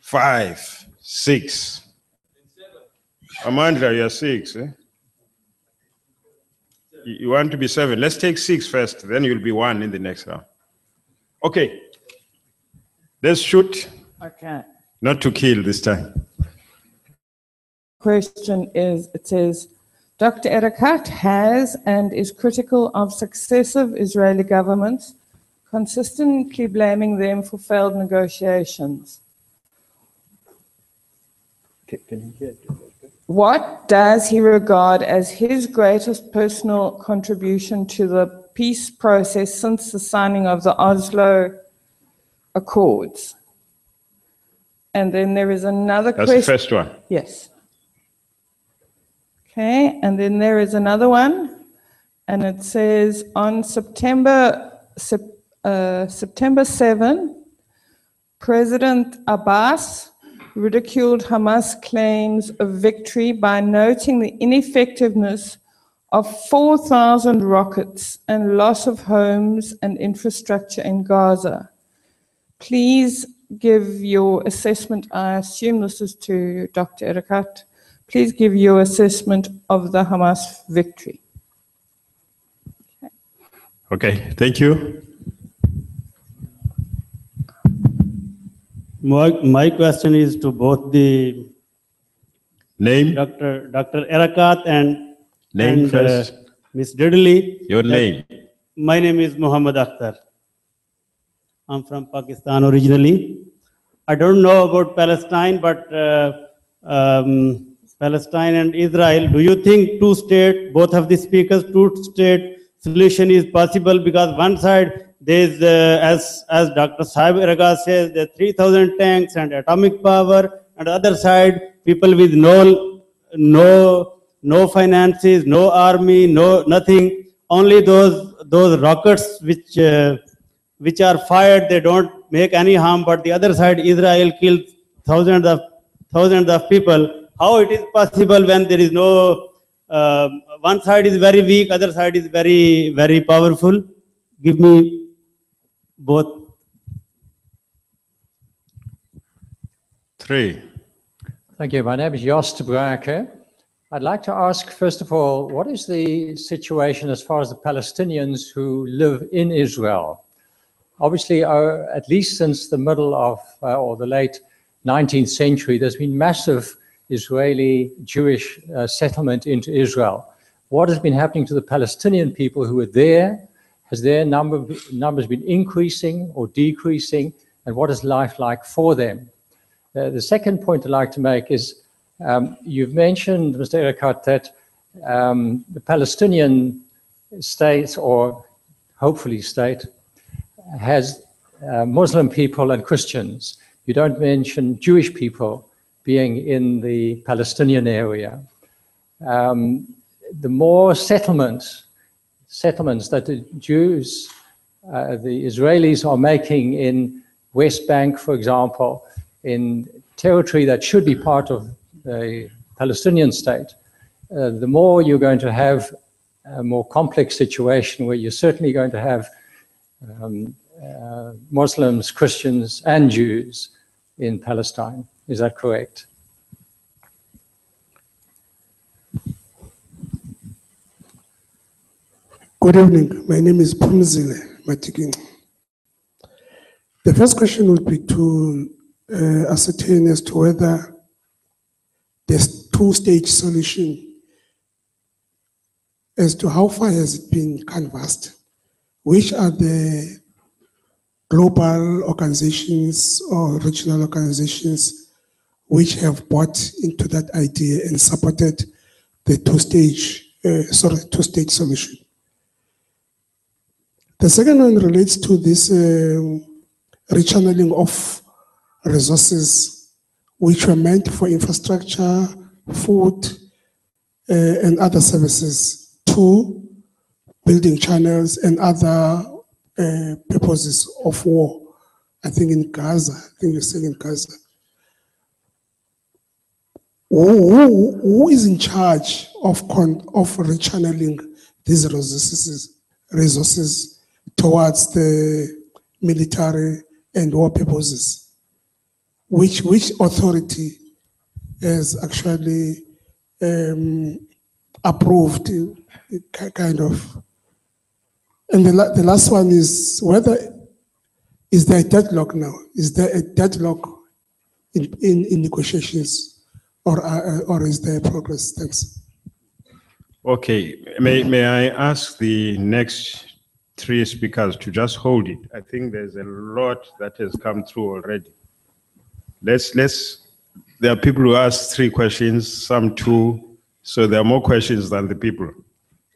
Speaker 1: five, six. Amandla, you're six, eh? You want to be seven. Let's take six first, then you'll be one in the next round. Okay. Let's shoot,
Speaker 5: Okay.
Speaker 1: not to kill this time.
Speaker 5: Question is, it says, Dr. Erekat has and is critical of successive Israeli governments, consistently blaming them for failed negotiations. What does he regard as his greatest personal contribution to the peace process since the signing of the Oslo Accords? And then there is another
Speaker 1: That's the
Speaker 5: question.
Speaker 1: first one.
Speaker 5: Yes. Okay, and then there is another one, and it says on September, uh, September 7, President Abbas ridiculed Hamas claims of victory by noting the ineffectiveness of 4,000 rockets and loss of homes and infrastructure in Gaza. Please give your assessment. I assume this is to Dr. Erekat. Please give your assessment of the Hamas victory.
Speaker 1: Okay, thank you.
Speaker 6: My, my question is to both the
Speaker 1: Name,
Speaker 6: Dr. Dr. Erekat and,
Speaker 1: Name
Speaker 6: and uh,
Speaker 1: first.
Speaker 6: Ms. Dudley.
Speaker 1: your name.
Speaker 6: My name is Muhammad Akhtar. I'm from Pakistan originally. I don't know about Palestine, but uh, um, Palestine and Israel, do you think two state, both of the speakers, two state solution is possible? Because one side, there's, uh, as, as Dr. Saeb Erekat says, there are 3,000 tanks and atomic power, and other side, people with no, no, no finances, no army, no, nothing, only those, those rockets which, uh, which are fired, they don't make any harm, but the other side, Israel killed thousands of, thousands of people. How it is possible when there is no, uh, one side is very weak, other side is very, very powerful? Give me both.
Speaker 1: Three.
Speaker 7: Thank you. My name is Jost de I'd like to ask, first of all, what is the situation as far as the Palestinians who live in Israel? Obviously, uh, at least since the middle of, uh, or the late 19th century, there's been massive Israeli Jewish uh, settlement into Israel. What has been happening to the Palestinian people who are there? Has their number, numbers been increasing or decreasing? And what is life like for them? Uh, the second point I'd like to make is um, you've mentioned, Mr. Erekat, that um, the Palestinian state, or hopefully state, has uh, Muslim people and Christians. You don't mention Jewish people being in the Palestinian area. Um, the more settlements, settlements that the Jews, uh, the Israelis are making in West Bank, for example, in territory that should be part of the Palestinian state, uh, the more you're going to have a more complex situation where you're certainly going to have um, uh, Muslims, Christians, and Jews in Palestine. Is that correct?
Speaker 8: Good evening. My name is Pumzile Matigini. The first question would be to uh, ascertain as to whether this two-stage solution, as to how far has it been canvassed? Which are the global organizations or regional organizations which have bought into that idea and supported the two-stage, uh, sorry, two-stage solution. The second one relates to this um, rechanneling of resources which were meant for infrastructure, food, uh, and other services to building channels and other uh, purposes of war. I think in Gaza, I think you're saying in Gaza. Who, who, is in charge of, con, of rechanneling these resources, resources towards the military and war purposes? Which, which authority has actually um, approved, kind of? And the, la- the last one is whether, is there a deadlock now? Is there a deadlock in, in, in negotiations? Or, uh, or is there progress? Thanks.
Speaker 1: Okay, may, may I ask the next three speakers to just hold it? I think there's a lot that has come through already. Let's, let's, there are people who ask three questions, some two, so there are more questions than the people.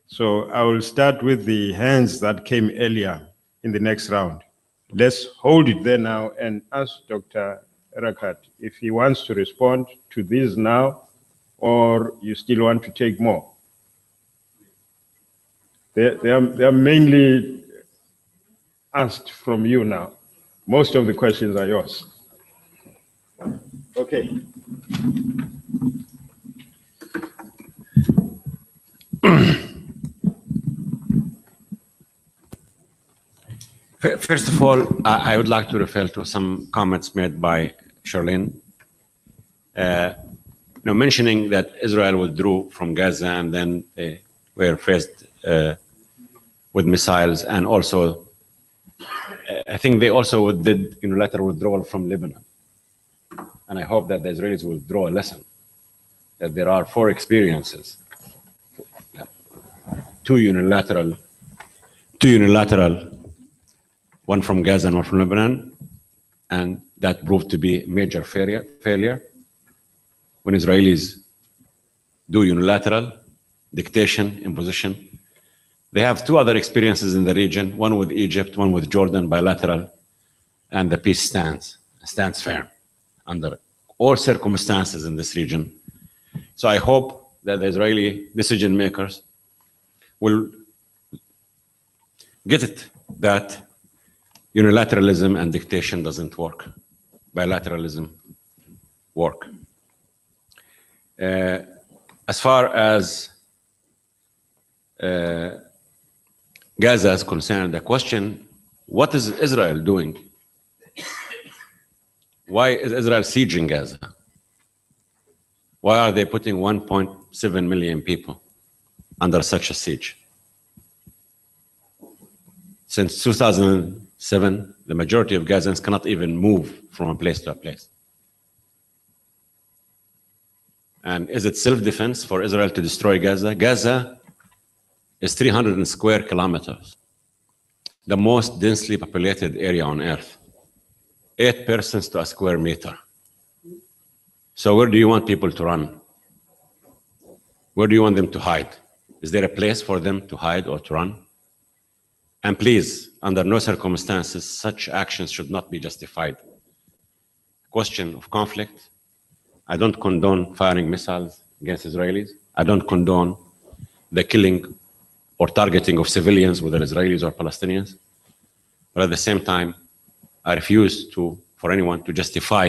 Speaker 1: So I will start with the hands that came earlier in the next round. Let's hold it there now and ask Dr. Erekat if he wants to respond to these now or you still want to take more. They, they, are, they are mainly asked from you now. Most of the questions are yours. Okay.
Speaker 3: First of all, I I would like to refer to some comments made by Cheryllyn. Uh, You know, mentioning that Israel withdrew from Gaza and then they were faced uh, with missiles and also, uh, I think they also did unilateral withdrawal from Lebanon. And I hope that the Israelis will draw a lesson, that there are four experiences. Two unilateral, two unilateral one from Gaza and one from Lebanon, and that proved to be a major failure. failure. When Israelis do unilateral dictation, imposition, they have two other experiences in the region, one with Egypt, one with Jordan, bilateral, and the peace stands, stands firm under all circumstances in this region. So I hope that the Israeli decision makers will get it that unilateralism and dictation doesn't work. Bilateralism work. Uh, as far as uh, Gaza is concerned, the question, what is Israel doing? Why is Israel sieging Gaza? Why are they putting 1.7 million people under such a siege? Since 2007, the majority of Gazans cannot even move from a place to a place. And is it self-defense for Israel to destroy Gaza? Gaza is 300 square kilometers, the most densely populated area on earth, eight persons to a square meter. So where do you want people to run? Where do you want them to hide? Is there a place for them to hide or to run? And please, under no circumstances, such actions should not be justified. Question of conflict. I don't condone firing missiles against Israelis. I don't condone the killing or targeting of civilians, whether Israelis or Palestinians. But at the same time, I refuse to, for anyone to justify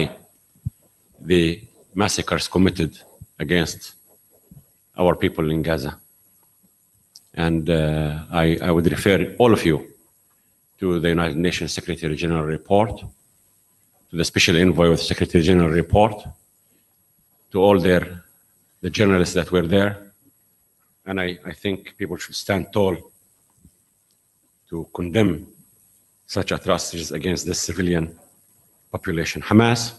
Speaker 3: the massacres committed against our people in Gaza. And uh, I, I would refer all of you to the United Nations Secretary General report, to the special envoy of the Secretary General report, to all their the journalists that were there. And I, I think people should stand tall to condemn such atrocities against the civilian population. Hamas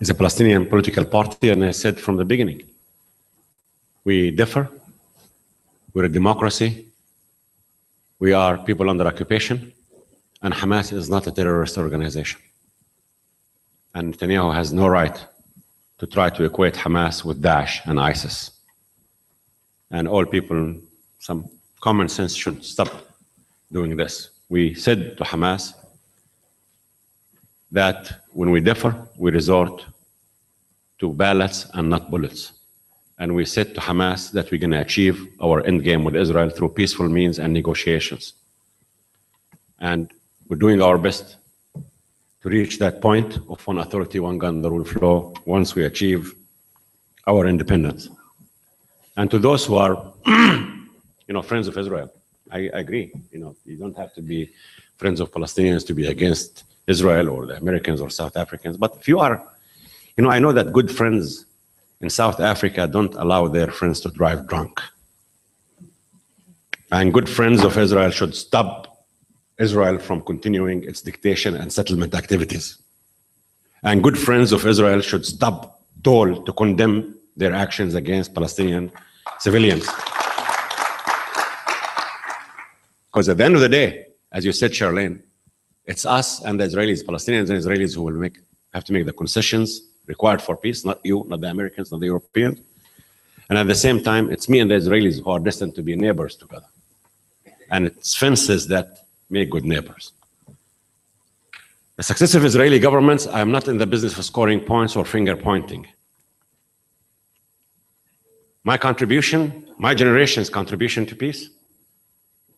Speaker 3: is a Palestinian political party, and I said from the beginning, we differ. We're a democracy. We are people under occupation. And Hamas is not a terrorist organization. And Netanyahu has no right to try to equate Hamas with Daesh and ISIS. And all people, some common sense should stop doing this. We said to Hamas that when we differ, we resort to ballots and not bullets. And we said to Hamas that we're going to achieve our end game with Israel through peaceful means and negotiations. And we're doing our best to reach that point of one authority, one gun, the rule of law once we achieve our independence. And to those who are, you know, friends of Israel, I, I agree. You know, you don't have to be friends of Palestinians to be against Israel or the Americans or South Africans. But if you are, you know, I know that good friends in South Africa don't allow their friends to drive drunk. And good friends of Israel should stop Israel from continuing its dictation and settlement activities. And good friends of Israel should stop Dole to condemn their actions against Palestinian civilians. Because at the end of the day, as you said, Cheryllyn, it's us and the Israelis, Palestinians and Israelis who will make have to make the concessions required for peace, not you, not the Americans, not the Europeans. And at the same time, it's me and the Israelis who are destined to be neighbors together. And it's fences that make good neighbors. The successive Israeli governments, I am not in the business of scoring points or finger pointing. My contribution, my generation's contribution to peace,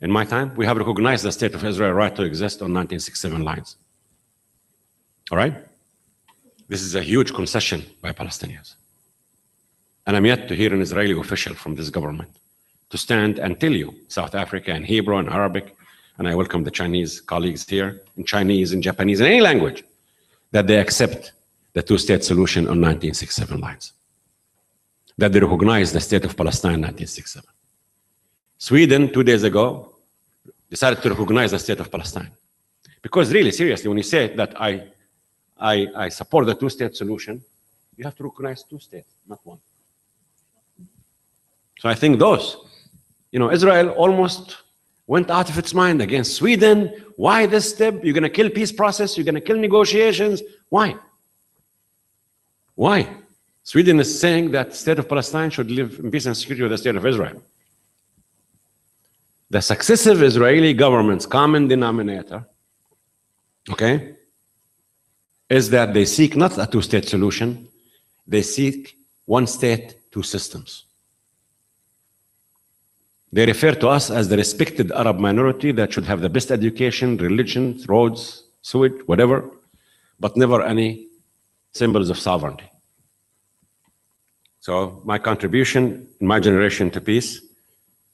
Speaker 3: in my time, we have recognized the state of Israel right to exist on 1967 lines. All right? This is a huge concession by Palestinians. And I'm yet to hear an Israeli official from this government to stand and tell you, South Africa and Hebrew and Arabic, and I welcome the Chinese colleagues here, in Chinese, in Japanese, in any language, that they accept the two-state solution on 1967 lines. That they recognize the state of Palestine in 1967. Sweden, two days ago, decided to recognize the state of Palestine. Because really, seriously, when you say that I, I, I support the two-state solution, you have to recognize two states, not one. So I think those, you know, Israel almost went out of its mind against Sweden. Why this step? You're going to kill peace process. You're going to kill negotiations. Why? Why? Sweden is saying that state of Palestine should live in peace and security with the state of Israel. The successive Israeli government's common denominator, okay, is that they seek not a two-state solution, they seek one state, two systems. They refer to us as the respected Arab minority that should have the best education, religion, roads, sewage, whatever, but never any symbols of sovereignty. So my contribution in my generation to peace,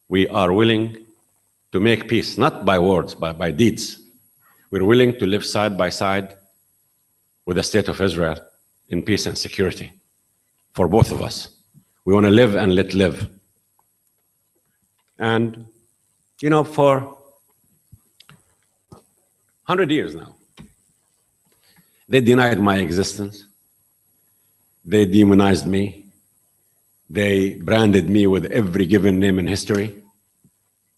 Speaker 3: we are willing to make peace, not by words, but by deeds. We're willing to live side by side with the state of Israel in peace and security for both of us. We want to live and let live. And, you know, for 100 years now, they denied my existence. They demonized me. They branded me with every given name in history,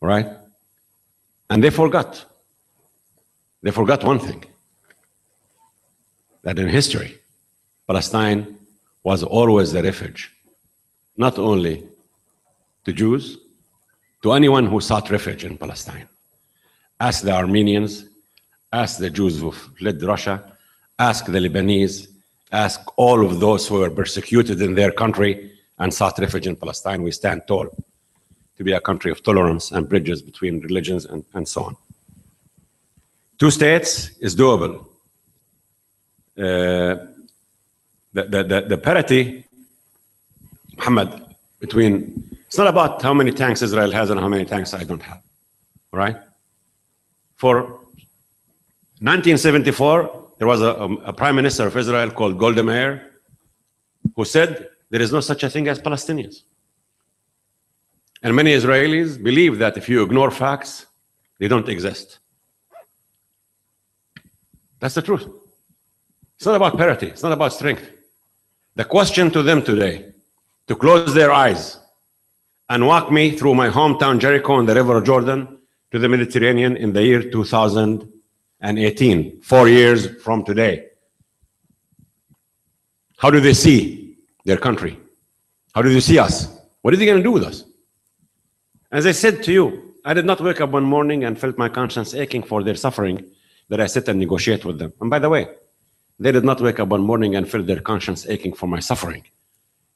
Speaker 3: right? And they forgot. They forgot one thing that in history, Palestine was always the refuge, not only to Jews, to anyone who sought refuge in Palestine. Ask the Armenians, ask the Jews who fled Russia, ask the Lebanese, ask all of those who were persecuted in their country and sought refuge in Palestine. We stand tall to be a country of tolerance and bridges between religions and, and so on. Two states is doable. The, parity, Muhammad, between, it's not about how many tanks Israel has and how many tanks I don't have, right? For 1974, there was a, um, a prime minister of Israel called Golda Meir who said there is no such a thing as Palestinians. And many Israelis believe that if you ignore facts, they don't exist. That's the truth. It's not about parity, it's not about strength. The question to them today, to close their eyes and walk me through my hometown Jericho and the River Jordan to the Mediterranean in the year 2018, four years from today. How do they see their country? How do they see us? What are they going to do with us? As I said to you, I did not wake up one morning and felt my conscience aching for their suffering that I sit and negotiate with them. And by the way, they did not wake up one morning and feel their conscience aching for my suffering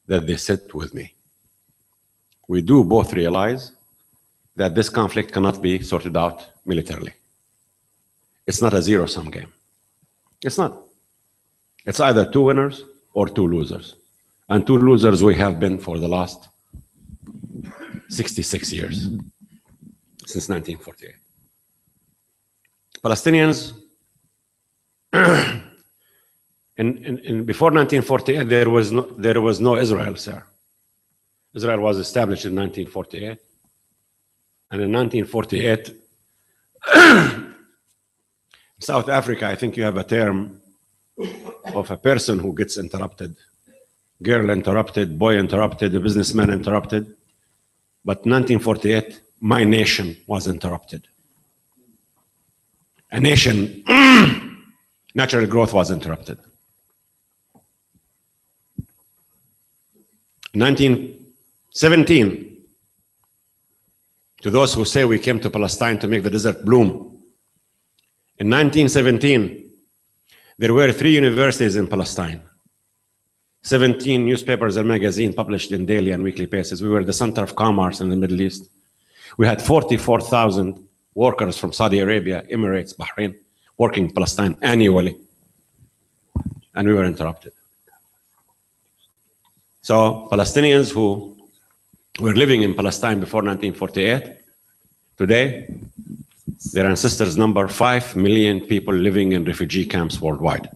Speaker 3: that they sit with me. We do both realize that this conflict cannot be sorted out militarily. It's not a zero sum game. It's not. It's either two winners or two losers. And two losers we have been for the last 66 years, since 1948. Palestinians, in, before 1948, there was, no, there was no Israel, sir. Israel was established in 1948. And in 1948, South Africa, I think you have a term of a person who gets interrupted. Girl interrupted, boy interrupted, a businessman interrupted. But 1948, my nation was interrupted. A nation, natural growth was interrupted. 1917, to those who say we came to Palestine to make the desert bloom. In 1917, there were three universities in Palestine. 17 newspapers and magazines published in daily and weekly basis. We were the center of commerce in the Middle East. We had 44,000 workers from Saudi Arabia, Emirates, Bahrain, working in Palestine annually. And we were interrupted. So Palestinians who were living in Palestine before 1948, today, their ancestors number 5 million people living in refugee camps worldwide.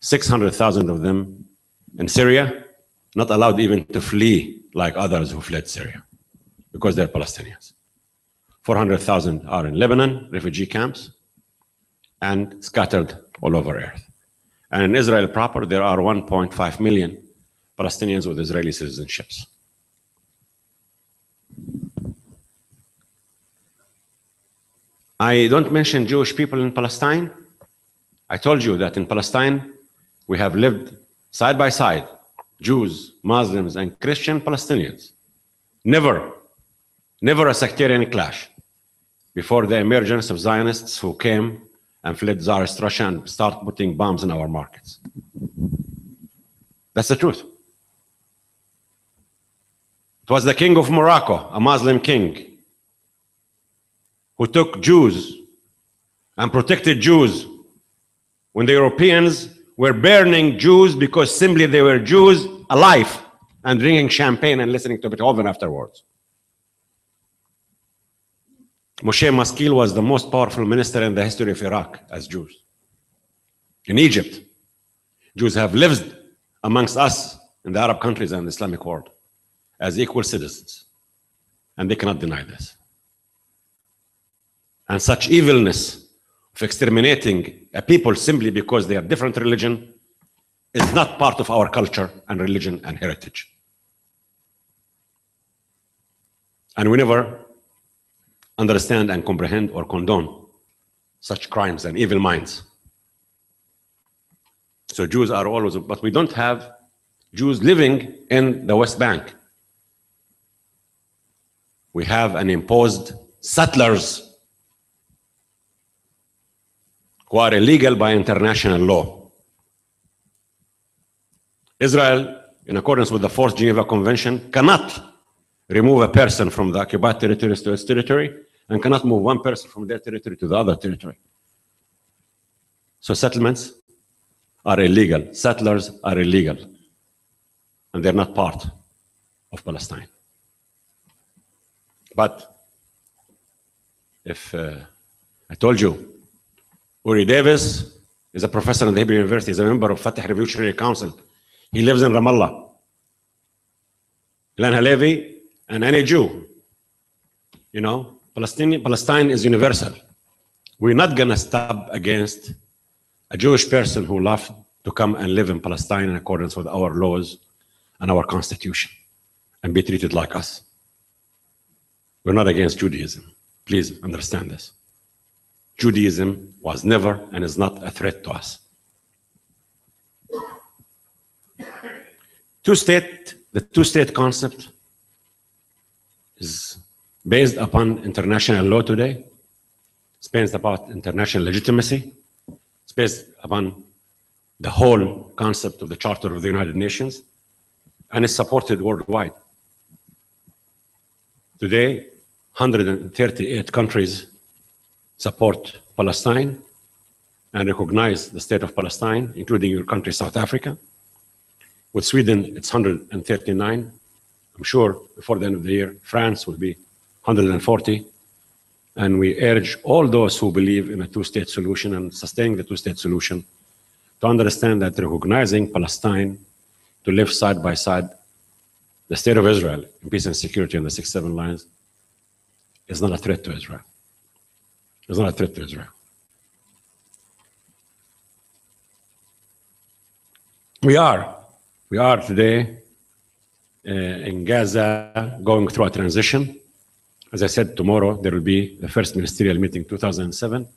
Speaker 3: 600,000 of them in Syria, not allowed even to flee like others who fled Syria because they're Palestinians. 400,000 are in Lebanon, refugee camps, and scattered all over earth. And in Israel proper, there are 1.5 million Palestinians with Israeli citizenships. I don't mention Jewish people in Palestine. I told you that in Palestine, we have lived side by side, Jews, Muslims, and Christian Palestinians. Never, never a sectarian clash before the emergence of Zionists who came and fled Tsarist Russia and started putting bombs in our markets. That's the truth. It was the king of Morocco, a Muslim king, who took Jews and protected Jews when the Europeans were burning Jews because simply they were Jews alive and drinking champagne and listening to Beethoven afterwards. Moshe Maskil was the most powerful minister in the history of Iraq as Jews. In Egypt, Jews have lived amongst us in the Arab countries and the Islamic world as equal citizens. And they cannot deny this. And such evilness of exterminating a people simply because they are different religion is not part of our culture and religion and heritage. And we never understand and comprehend or condone such crimes and evil minds. So Jews are always, but we don't have Jews living in the West Bank. We have an imposed settlers who are illegal by international law. Israel, in accordance with the Fourth Geneva Convention, cannot remove a person from the occupied territories to its territory and cannot move one person from their territory to the other territory. So settlements are illegal. Settlers are illegal. And they're not part of Palestine. But if uh, I told you Uri Davis is a professor in the Hebrew University, he's a member of Fatah Revolutionary Council. He lives in Ramallah. Ilan Halevi and any Jew, you know, Palestine, Palestine is universal. We're not going to stop against a Jewish person who loves to come and live in Palestine in accordance with our laws and our constitution and be treated like us. We're not against Judaism. Please understand this. Judaism was never and is not a threat to us. Two state, the two state concept is based upon international law today. It's based upon international legitimacy. It's based upon the whole concept of the Charter of the United Nations, and is supported worldwide. Today, 138 countries support Palestine and recognize the state of Palestine, including your country, South Africa. With Sweden, it's 139. I'm sure before the end of the year, France will be 140. And we urge all those who believe in a two-state solution and sustaining the two-state solution to understand that recognizing Palestine to live side by side, the state of Israel in peace and security in the six, seven lines is not a threat to Israel. It's not a threat to Israel. We are, we are today uh, in Gaza going through a transition. As I said, tomorrow there will be the first ministerial meeting 2007.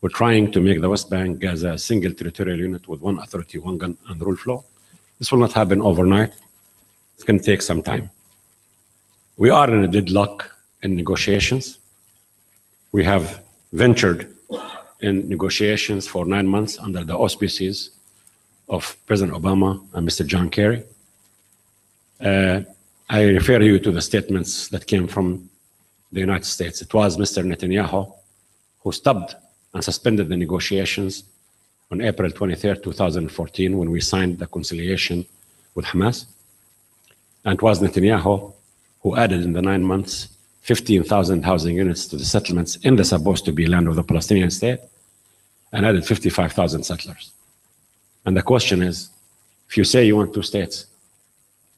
Speaker 3: We're trying to make the West Bank Gaza a single territorial unit with one authority, one gun, and rule flow. This will not happen overnight. It's going to take some time. We are in a deadlock in negotiations. We have ventured in negotiations for nine months under the auspices of President Obama and Mr. John Kerry. Uh, I refer you to the statements that came from the United States. It was Mr. Netanyahu who stopped and suspended the negotiations on April 23, 2014, when we signed the conciliation with Hamas. And it was Netanyahu who added in the nine months 15,000 housing units to the settlements in the supposed to be land of the Palestinian state and added 55,000 settlers. And the question is if you say you want two states,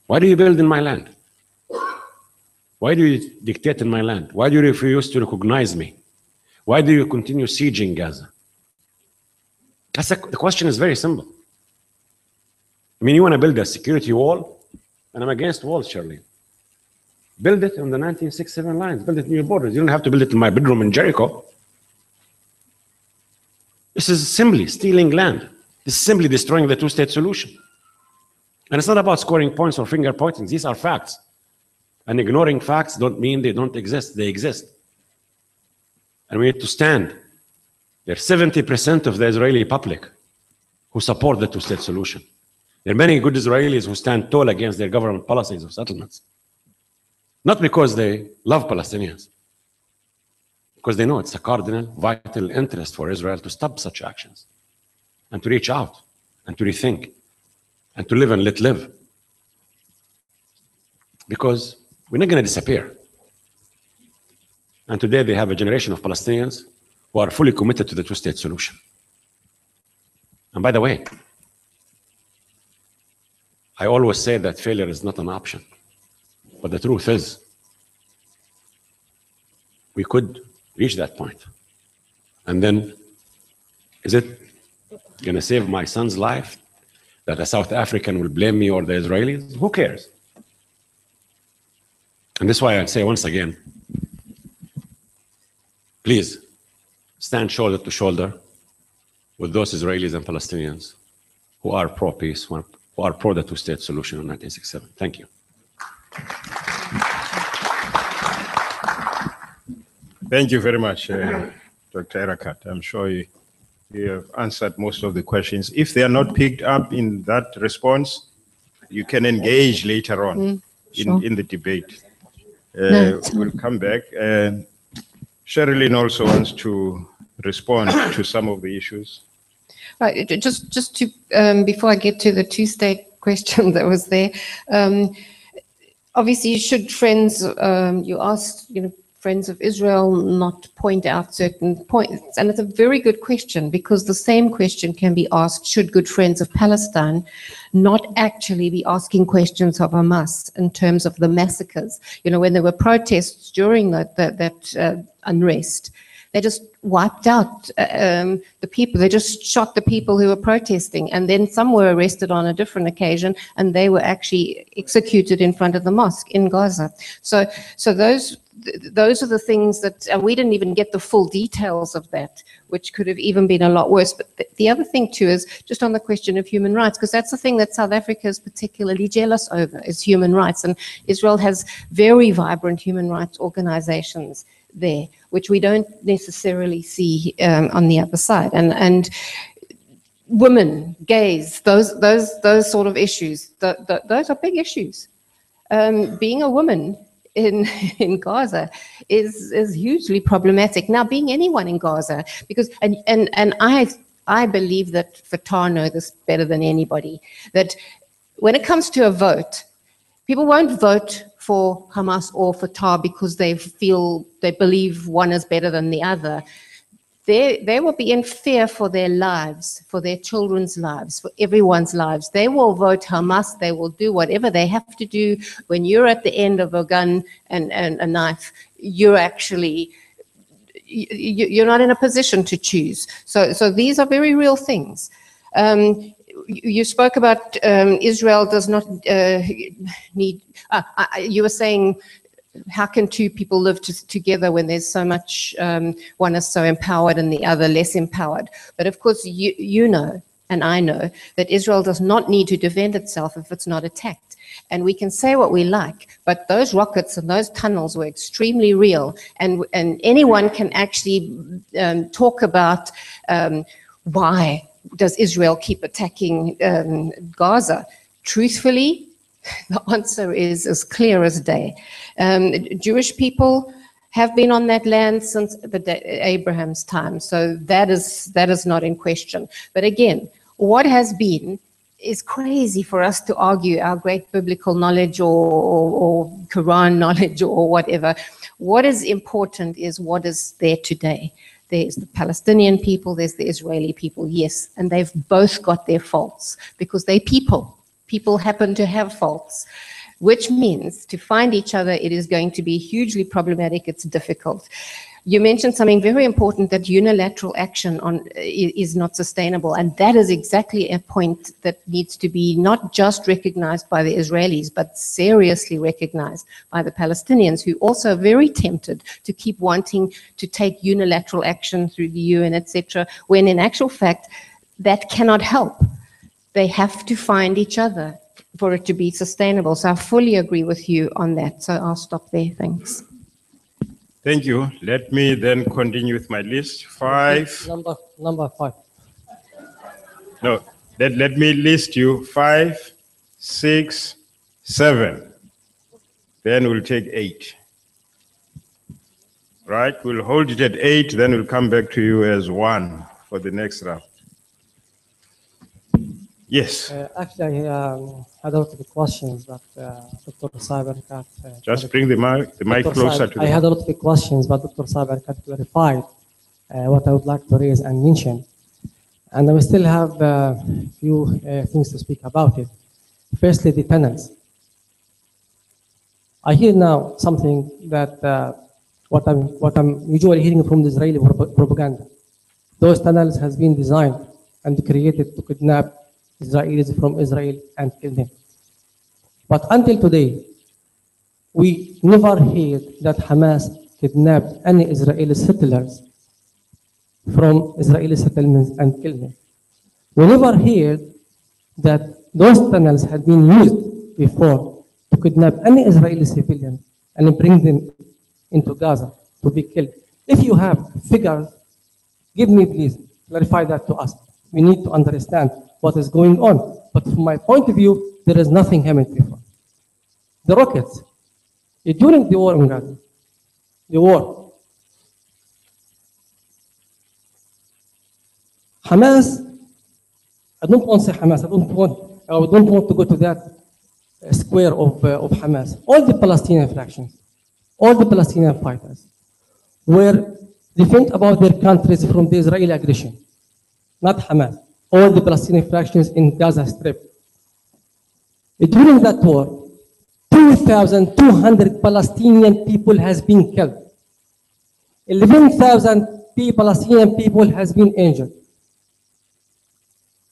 Speaker 3: why do you build in my land? Why do you dictate in my land? Why do you refuse to recognize me? Why do you continue sieging Gaza? That's a, the question is very simple. I mean, you want to build a security wall, and I'm against walls, Charlie. Build it on the 1967 lines. Build it in your borders. You don't have to build it in my bedroom in Jericho. This is simply stealing land. This is simply destroying the two-state solution. And it's not about scoring points or finger pointing. These are facts. And ignoring facts don't mean they don't exist. They exist. And we need to stand. There's 70% of the Israeli public who support the two-state solution. There are many good Israelis who stand tall against their government policies of settlements. Not because they love Palestinians, because they know it's a cardinal, vital interest for Israel to stop such actions and to reach out and to rethink and to live and let live. Because we're not going to disappear. And today they have a generation of Palestinians who are fully committed to the two state solution. And by the way, I always say that failure is not an option. But the truth is, we could reach that point. And then, is it going to save my son's life that a South African will blame me or the Israelis? Who cares? And this is why I say once again please stand shoulder to shoulder with those Israelis and Palestinians who are pro peace, who are pro the two state solution in 1967. Thank you.
Speaker 1: Thank you very much, uh, Dr. Erekat. I'm sure you, you have answered most of the questions. If they are not picked up in that response, you can engage later on in,
Speaker 4: sure.
Speaker 1: in the debate. Uh,
Speaker 4: No,
Speaker 1: we'll come back. Uh, Cheryllyn also wants to respond to some of the issues.
Speaker 4: Right, just, just to, um, before I get to the two-state question that was there, um, obviously, should friends, um, you asked, you know, friends of Israel not point out certain points, and it's a very good question because the same question can be asked: Should good friends of Palestine not actually be asking questions of Hamas in terms of the massacres? You know, when there were protests during that that, that uh, unrest, they just wiped out uh, um, the people. They just shot the people who were protesting, and then some were arrested on a different occasion, and they were actually executed in front of the mosque in Gaza. So, so those th- those are the things that, and we didn't even get the full details of that, which could have even been a lot worse. But the, the other thing too is just on the question of human rights, because that's the thing that South Africa is particularly jealous over is human rights. And Israel has very vibrant human rights organizations there, which we don't necessarily see um, on the other side. And, and women, gays, those, those, those sort of issues, th- th- those are big issues. Um, being a woman in, in Gaza is, is hugely problematic. Now, being anyone in Gaza, because, and, and, and I, I believe that Fatah know this better than anybody, that when it comes to a vote, people won't vote for Hamas or Fatah because they feel, they believe one is better than the other they, they will be in fear for their lives, for their children's lives, for everyone's lives. They will vote Hamas. They will do whatever they have to do. When you're at the end of a gun and, and a knife, you're actually you, you're not in a position to choose. So, so these are very real things. Um, you spoke about um, Israel does not uh, need. Uh, you were saying how can two people live to, together when there's so much um, one is so empowered and the other less empowered? But of course you, you know and i know that israel does not need to defend itself if it's not attacked. And we can say what we like but those rockets and those tunnels were extremely real. And, and anyone can actually um, talk about um, why does israel keep attacking um, gaza? Truthfully the answer is as clear as day. Um, Jewish people have been on that land since Abraham's time, so that is that is not in question. But again, what has been is crazy for us to argue our great biblical knowledge or, or, or Quran knowledge or whatever. What is important is what is there today. There's the Palestinian people, there's the Israeli people, yes, and they've both got their faults because they're people people happen to have faults, which means to find each other, it is going to be hugely problematic. It's difficult. You mentioned something very important that unilateral action on is not sustainable, and that is exactly a point that needs to be not just recognized by the Israelis, but seriously recognized by the Palestinians, who also are very tempted to keep wanting to take unilateral action through the UN, etc., when in actual fact that cannot help they have to find each other for it to be sustainable. So I fully agree with you on that. So I'll stop there. Thanks.
Speaker 1: Thank you. Let me then continue with my list. Five,
Speaker 9: Number, number five.
Speaker 1: no, let, let me list you. Five, six, seven. Then we'll take eight. Right? We'll hold it at eight, then we'll come back to you as one for the next round. Yes,
Speaker 9: Uh, Actually, I um, had a lot of questions, but uh, Dr. Cyber got. uh,
Speaker 1: just bring the mic, the mic
Speaker 9: Dr.
Speaker 1: closer
Speaker 9: Saeb,
Speaker 1: to
Speaker 9: I had a lot of questions, but Dr. Saeb had clarified uh, what I would like to raise and mention. And I still have a few uh, things to speak about it. Firstly, the tenants. I hear now something that uh, what I'm what I'm usually hearing from the Israeli propaganda. Those tunnels has been designed and created to kidnap Israelis from Israel and kill them. But until today, we never heard that Hamas kidnapped any Israeli settlers from Israeli settlements and killed them. We never heard that those tunnels had been used before to kidnap any Israeli civilian and bring them into Gaza to be killed. If you have figures, give me please, clarify that to us. We need to understand what is going on. But from my point of view, there is nothing happening before. The rockets, eh, during the war in Gaza, the war, Hamas, I don't want to say Hamas, I don't want, I don't want to go to that uh, square of, uh, of Hamas. All the Palestinian factions, all the Palestinian fighters were defend about their countries from the Israeli aggression, not Hamas. All the Palestinian fractions in Gaza Strip. During that war, 2,200 Palestinian people has been killed. 11,000 Palestinian people has been injured.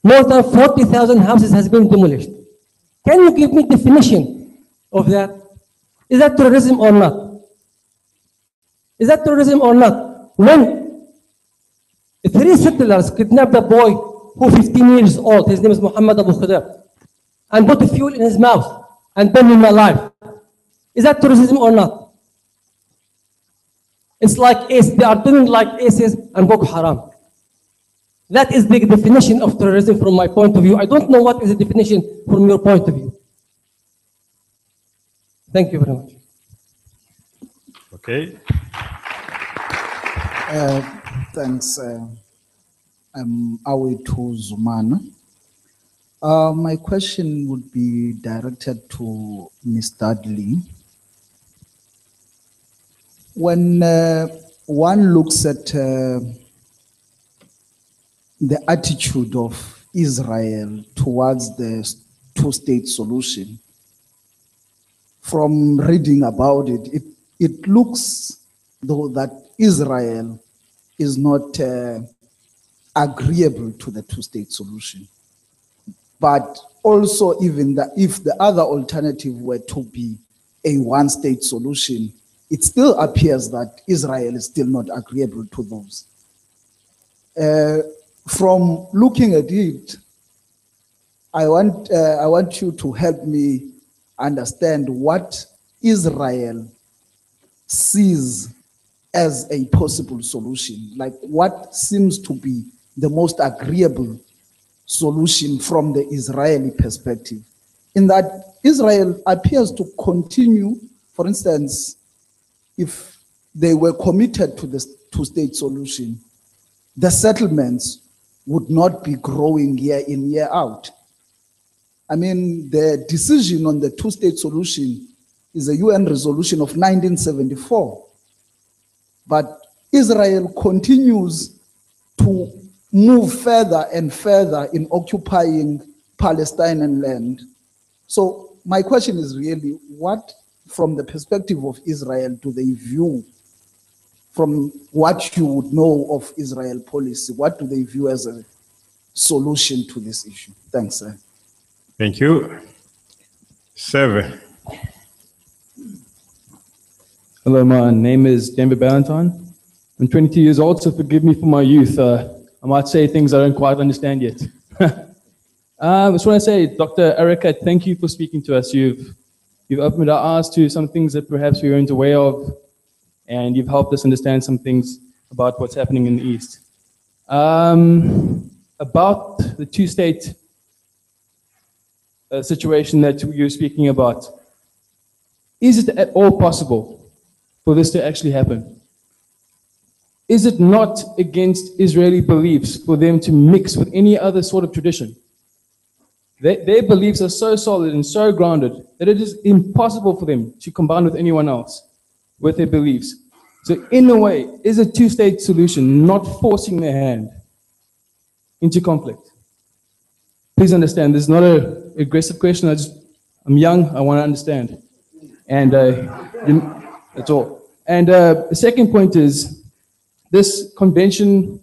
Speaker 9: More than 40,000 houses has been demolished. Can you give me definition of that? Is that terrorism or not? Is that terrorism or not? When three settlers kidnapped a boy who 15 years old, his name is Muhammad Abu Khadr, and put the fuel in his mouth and burned him alive. Is that terrorism or not? It's like ISIS. They are doing like ISIS and Boko Haram. That is the definition of terrorism from my point of view. I don't know what is the definition from your point of view. Thank you very much.
Speaker 1: Okay.
Speaker 10: Uh, Thanks. uh, I'm Awitu Zumana. Uh, My question would be directed to Ms. Dudley. When uh, one looks at uh, the attitude of Israel towards the two-state solution, from reading about it, it, it looks though that Israel is not uh, agreeable to the two-state solution. But also even that if the other alternative were to be a one-state solution, it still appears that Israel is still not agreeable to those. Uh, from looking at it, I want, uh, I want you to help me understand what Israel sees as a possible solution, like what seems to be the most agreeable solution from the Israeli perspective. In that Israel appears to continue, for instance, if they were committed to the two state solution, the settlements would not be growing year in, year out. I mean, the decision on the two state solution is a UN resolution of 1974. But Israel continues to move further and further in occupying Palestinian land. So, my question is really what, from the perspective of Israel, do they view from what you would know of Israel policy? What do they view as a solution to this issue? Thanks, sir.
Speaker 1: Thank you. Seven.
Speaker 11: Hello, my name is Denver Ballantyne. I'm 22 years old, so forgive me for my youth. Uh, I might say things I don't quite understand yet. um, I just want to say, Dr. Erica, thank you for speaking to us. You've, you've opened our eyes to some things that perhaps we weren't aware of, and you've helped us understand some things about what's happening in the East. Um, about the two state uh, situation that you're speaking about, is it at all possible for this to actually happen? Is it not against Israeli beliefs for them to mix with any other sort of tradition? They, their beliefs are so solid and so grounded that it is impossible for them to combine with anyone else with their beliefs. So, in a way, is a two state solution not forcing their hand into conflict? Please understand, this is not an aggressive question. I just, I'm young, I want to understand. And uh, that's all. And uh, the second point is this convention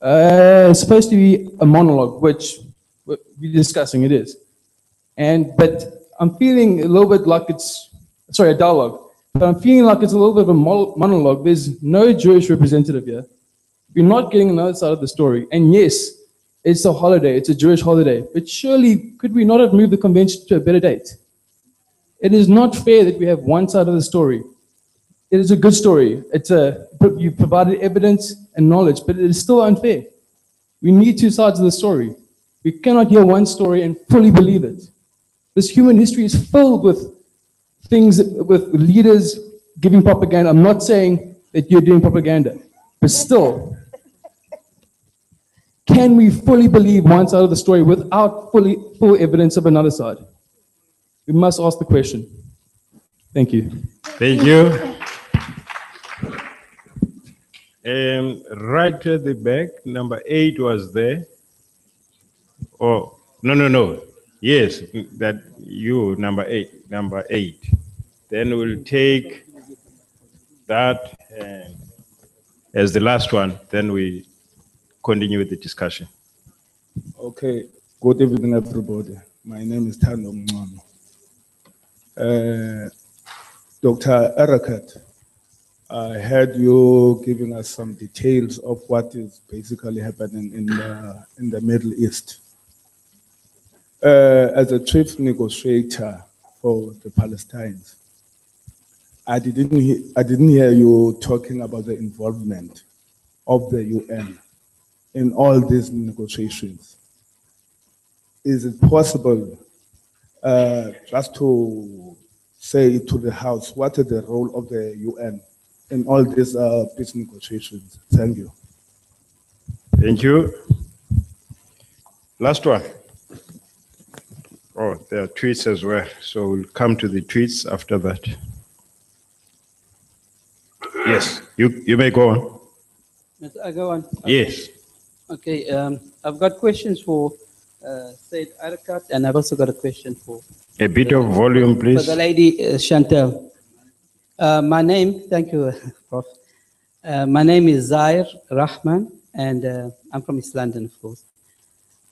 Speaker 11: uh, is supposed to be a monologue, which we're discussing, it is. And, but I'm feeling a little bit like it's, sorry, a dialogue, but I'm feeling like it's a little bit of a monologue. There's no Jewish representative here. We're not getting another side of the story. And yes, it's a holiday, it's a Jewish holiday, but surely could we not have moved the convention to a better date? It is not fair that we have one side of the story. It is a good story. It's a, you provided evidence and knowledge, but it is still unfair. We need two sides of the story. We cannot hear one story and fully believe it. This human history is filled with things, with leaders giving propaganda. I'm not saying that you're doing propaganda, but still, can we fully believe one side of the story without fully, full evidence of another side? We must ask the question. Thank you.
Speaker 1: Thank you. Um, right at the back, number eight was there. Oh, no, no, no. Yes, that you, number eight, number eight. Then we'll take that and as the last one, then we continue with the discussion.
Speaker 12: Okay, good evening, everybody. My name is Tando Mngcono. Uh, Dr. Erekat, I heard you giving us some details of what is basically happening in the, in the Middle East. Uh, as a chief negotiator for the Palestinians, I didn't, I didn't hear you talking about the involvement of the UN in all these negotiations. Is it possible uh, just to say to the House, what is the role of the UN in all these uh, peace negotiations? Thank you.
Speaker 1: Thank you. Last one. Oh, there are tweets as well, so we'll come to the tweets after that. Yes, you, you may go on.
Speaker 13: Yes, I go on.
Speaker 1: Yes.
Speaker 13: Okay, um, I've got questions for uh, Said Erekat, and I've also got a question for
Speaker 1: A bit of volume, please.
Speaker 13: for the lady uh, Chantel. Uh, my name, thank you, Prof. Uh, my name is Zair Rahman, and uh, I'm from East London, of course.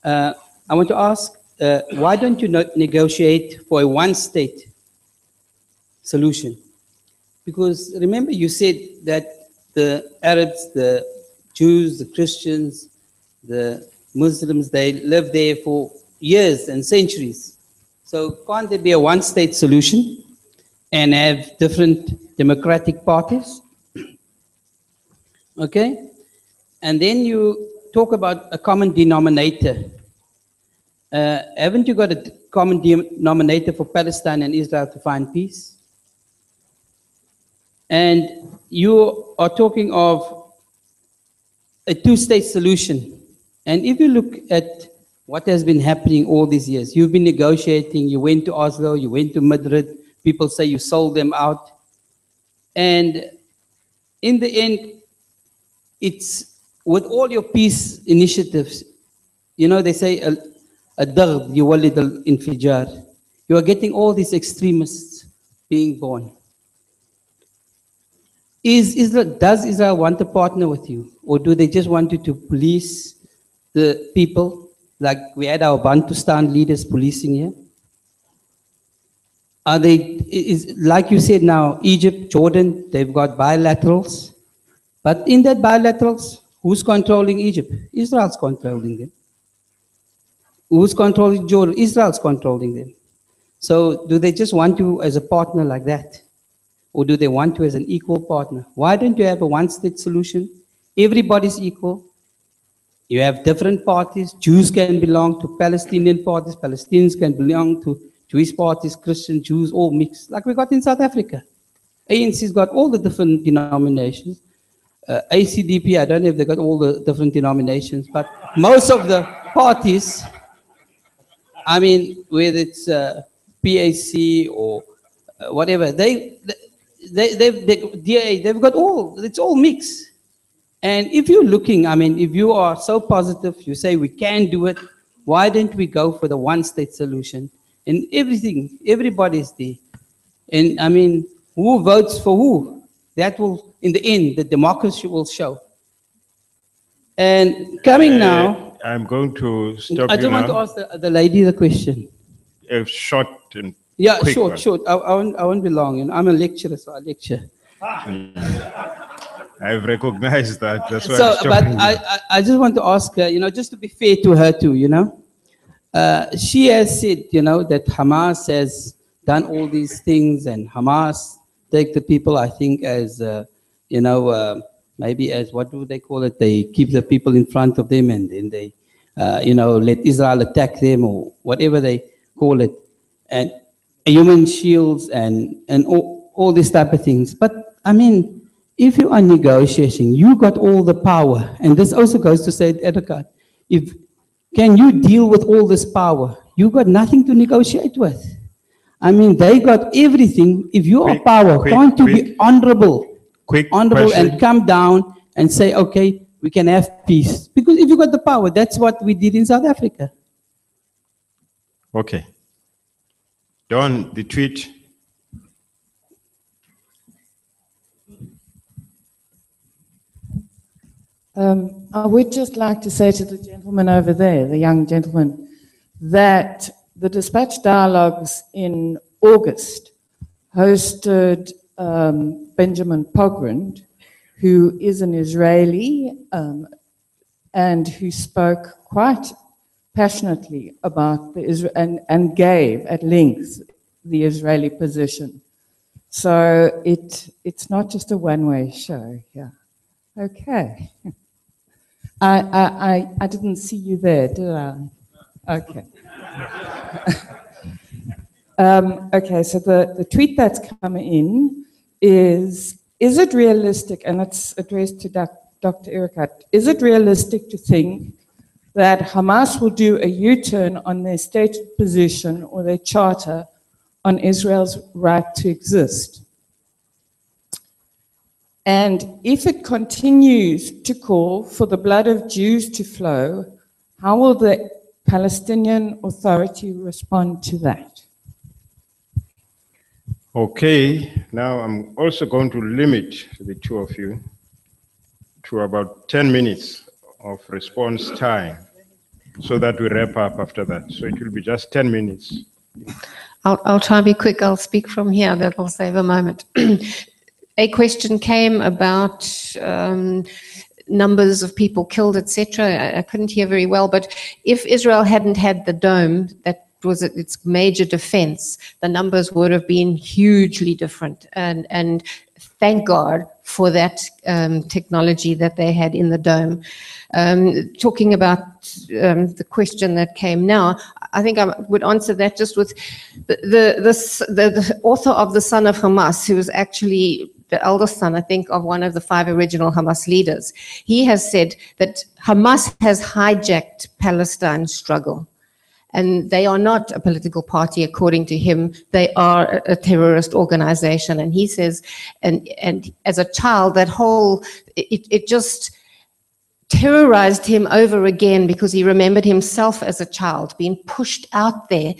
Speaker 13: Uh, I want to ask, uh, why don't you no- negotiate for a one-state solution? Because remember, you said that the Arabs, the Jews, the Christians, the Muslims, they live there for years and centuries. So can't there be a one-state solution and have different democratic parties? Okay? And then you talk about a common denominator. Uh, haven't you got a common denominator for Palestine and Israel to find peace? And you are talking of a two-state solution. And if you look at what has been happening all these years, you've been negotiating, you went to Oslo, you went to Madrid, people say you sold them out. And in the end, it's with all your peace initiatives, you know, they say a الضغط يولد الانفجار. You are getting all these extremists being born. Is Israel, does Israel want to partner with you? Or do they just want you to police the people like we had our Bantustan leaders policing here? Are they, is, like you said now, Egypt, Jordan, they've got bilaterals. But in that bilaterals, who's controlling Egypt? Israel's controlling them. Who's controlling Jordan? Israel's controlling them. So do they just want you as a partner like that? Or do they want you as an equal partner? Why don't you have a one-state solution? Everybody's equal. You have different parties. Jews can belong to Palestinian parties. Palestinians can belong to Jewish parties, Christian, Jews, all mixed, like we got in South Africa. ANC's got all the different denominations. Uh, ACDP, I don't know if they got all the different denominations, but most of the parties, I mean, whether it's uh, PAC or uh, whatever, they, they, they've, they, DA, they've got all, it's all mixed. And if you're looking, I mean, if you are so positive, you say we can do it, why don't we go for the one state solution? And everything, everybody's there. And I mean, who votes for who? That will, in the end, the democracy will show. And coming now,
Speaker 1: Uh, I'm going to stop
Speaker 13: I just want to ask the, the lady the question.
Speaker 1: A short and
Speaker 13: Yeah, short,
Speaker 1: one.
Speaker 13: short. I, I, won't, I won't be long. You know, I'm a lecturer, so I lecture.
Speaker 1: I've recognized that. That's why
Speaker 13: So,
Speaker 1: I'm
Speaker 13: but. I, I, I just want to ask her, you know, just to be fair to her too, you know. Uh, she has said, you know, that Hamas has done all these things and Hamas take the people, I think, as, uh, you know, uh, maybe as, what do they call it? They keep the people in front of them and then they, uh, you know, let Israel attack them or whatever they call it. And human shields and, and all, all these type of things. But, I mean, if you are negotiating, you got all the power. And this also goes to say, Edgar, if can you deal with all this power? You got nothing to negotiate with. I mean, they got everything. If you are power,
Speaker 1: quick,
Speaker 13: can't you be honorable?
Speaker 1: Quick
Speaker 13: honorable
Speaker 1: question.
Speaker 13: and come down and say, okay, we can have peace. Because if you got the power, that's what we did in South Africa.
Speaker 1: Okay. Don, the tweet.
Speaker 5: Um, I would just like to say to the gentleman over there, the young gentleman, that the dispatch dialogues in August hosted um, Benjamin Pogrand, who is an Israeli um, and who spoke quite passionately about the Isra- and, and gave at length the Israeli position. So it, it's not just a one-way show here. Okay. I, I, I, didn't see you there, did I? Okay. um, okay, so the, the tweet that's come in is, is it realistic, and it's addressed to doc, Dr. Erekat, is it realistic to think that Hamas will do a U-turn on their stated position or their charter on Israel's right to exist? And if it continues to call for the blood of Jews to flow, how will the Palestinian Authority respond to that?
Speaker 1: Okay, now I'm also going to limit the two of you to about 10 minutes of response time so that we wrap up after that. So it will be just 10 minutes.
Speaker 4: I'll, I'll try and be quick. I'll speak from here. That will save a moment. a question came about um, numbers of people killed, etc. I, I couldn't hear very well, but if Israel hadn't had the dome, that was its major defense, the numbers would have been hugely different. And, and thank God for that um, technology that they had in the dome. Um, talking about um, the question that came now, I think I would answer that just with the, the, the, the author of The Son of Hamas, who was actually the eldest son, I think, of one of the five original Hamas leaders. He has said that Hamas has hijacked Palestine's struggle. And they are not a political party, according to him. They are a, a terrorist organization. And he says, and, and as a child, that whole, it, it just, terrorized him over again because he remembered himself as a child being pushed out there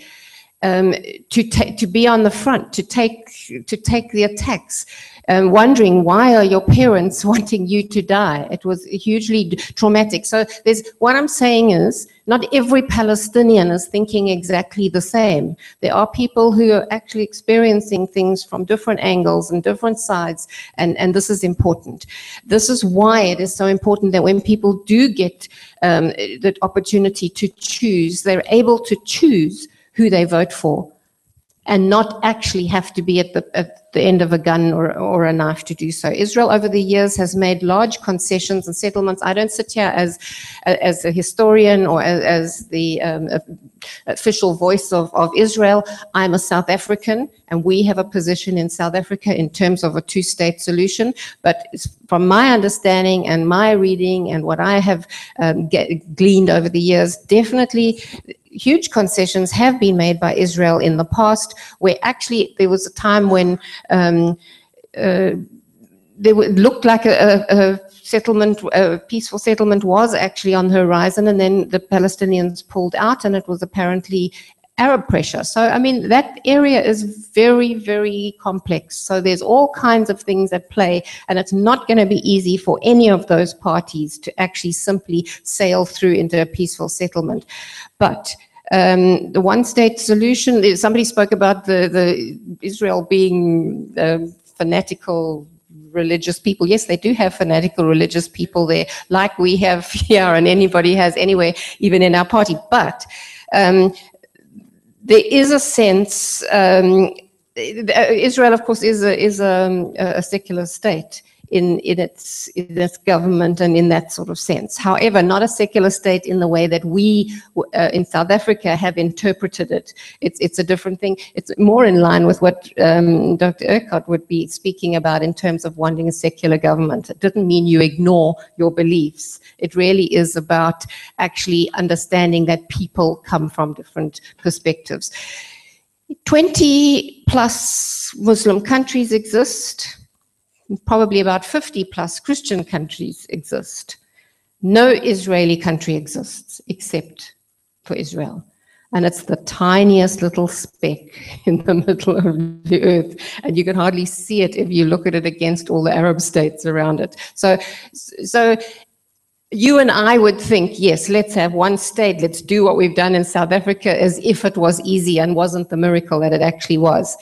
Speaker 4: um, to to be on the front, to take to take the attacks, um, wondering why are your parents wanting you to die? It was hugely traumatic. So there's what I'm saying is not every Palestinian is thinking exactly the same. There are people who are actually experiencing things from different angles and different sides, and, and this is important. This is why it is so important that when people do get um, the opportunity to choose, they're able to choose who they vote for and not actually have to be at the, at the end of a gun or, or a knife to do so. Israel over the years has made large concessions and settlements. I don't sit here as, as a historian or as, as the um, official voice of, of Israel. I'm a South African and we have a position in South Africa in terms of a two-state solution. But from my understanding and my reading and what I have um, get, gleaned over the years, definitely huge concessions have been made by Israel in the past, where actually there was a time when um, uh, there looked like a, a, settlement, a peaceful settlement was actually on the horizon, and then the Palestinians pulled out, and it was apparently Arab pressure. So, I mean, that area is very, very complex. So, there's all kinds of things at play, and it's not going to be easy for any of those parties to actually simply sail through into a peaceful settlement. But um, the one state solution, somebody spoke about the, the Israel being um, fanatical religious people. Yes, they do have fanatical religious people there, like we have here, and anybody has anywhere, even in our party. But um, there is a sense. Um, Israel, of course, is a, is a, a secular state in, in, its, in its government and in that sort of sense. However, not a secular state in the way that we uh, in South Africa have interpreted it. It's, it's a different thing. It's more in line with what um, Dr. Erekat would be speaking about in terms of wanting a secular government. It doesn't mean you ignore your beliefs. It really is about actually understanding that people come from different perspectives. 20 plus Muslim countries exist probably about 50 plus Christian countries exist. No Israeli country exists except for Israel. And it's the tiniest little speck in the middle of the earth. And you can hardly see it if you look at it against all the Arab states around it. So, so you and I would think, yes, let's have one state, let's do what we've done in South Africa as if it was easy and wasn't the miracle that it actually was.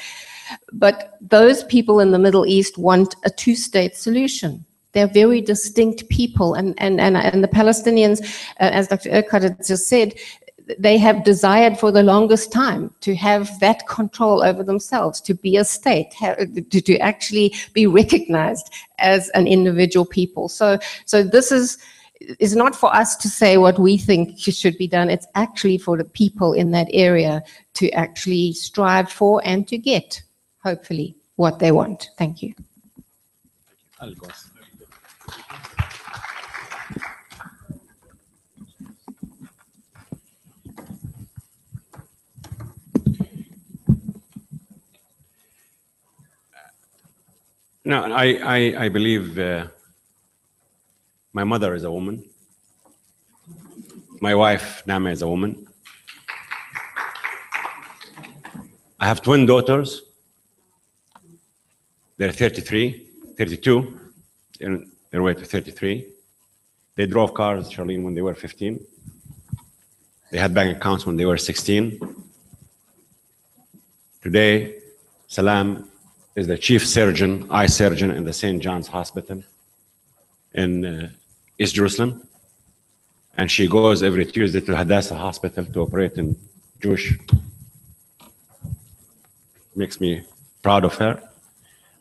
Speaker 4: But those people in the Middle East want a two-state solution. They're very distinct people, and, and, and, and the Palestinians, uh, as Dr. Erekat had just said, they have desired for the longest time to have that control over themselves, to be a state, to, to actually be recognized as an individual people. So, so this is is not for us to say what we think should be done. It's actually for the people in that area to actually strive for and to get, hopefully, what they want. Thank you.
Speaker 3: No, I, I, I believe uh, my mother is a woman. My wife, Nama, is a woman. I have twin daughters. They're 33, 32. They're on their way to 33. They drove cars, Cheryllyn, when they were 15. They had bank accounts when they were 16. Today, Salam is the chief surgeon, eye surgeon in the St. John's Hospital in uh, East Jerusalem. And she goes every Tuesday to Hadassah Hospital to operate in Jewish. Makes me proud of her.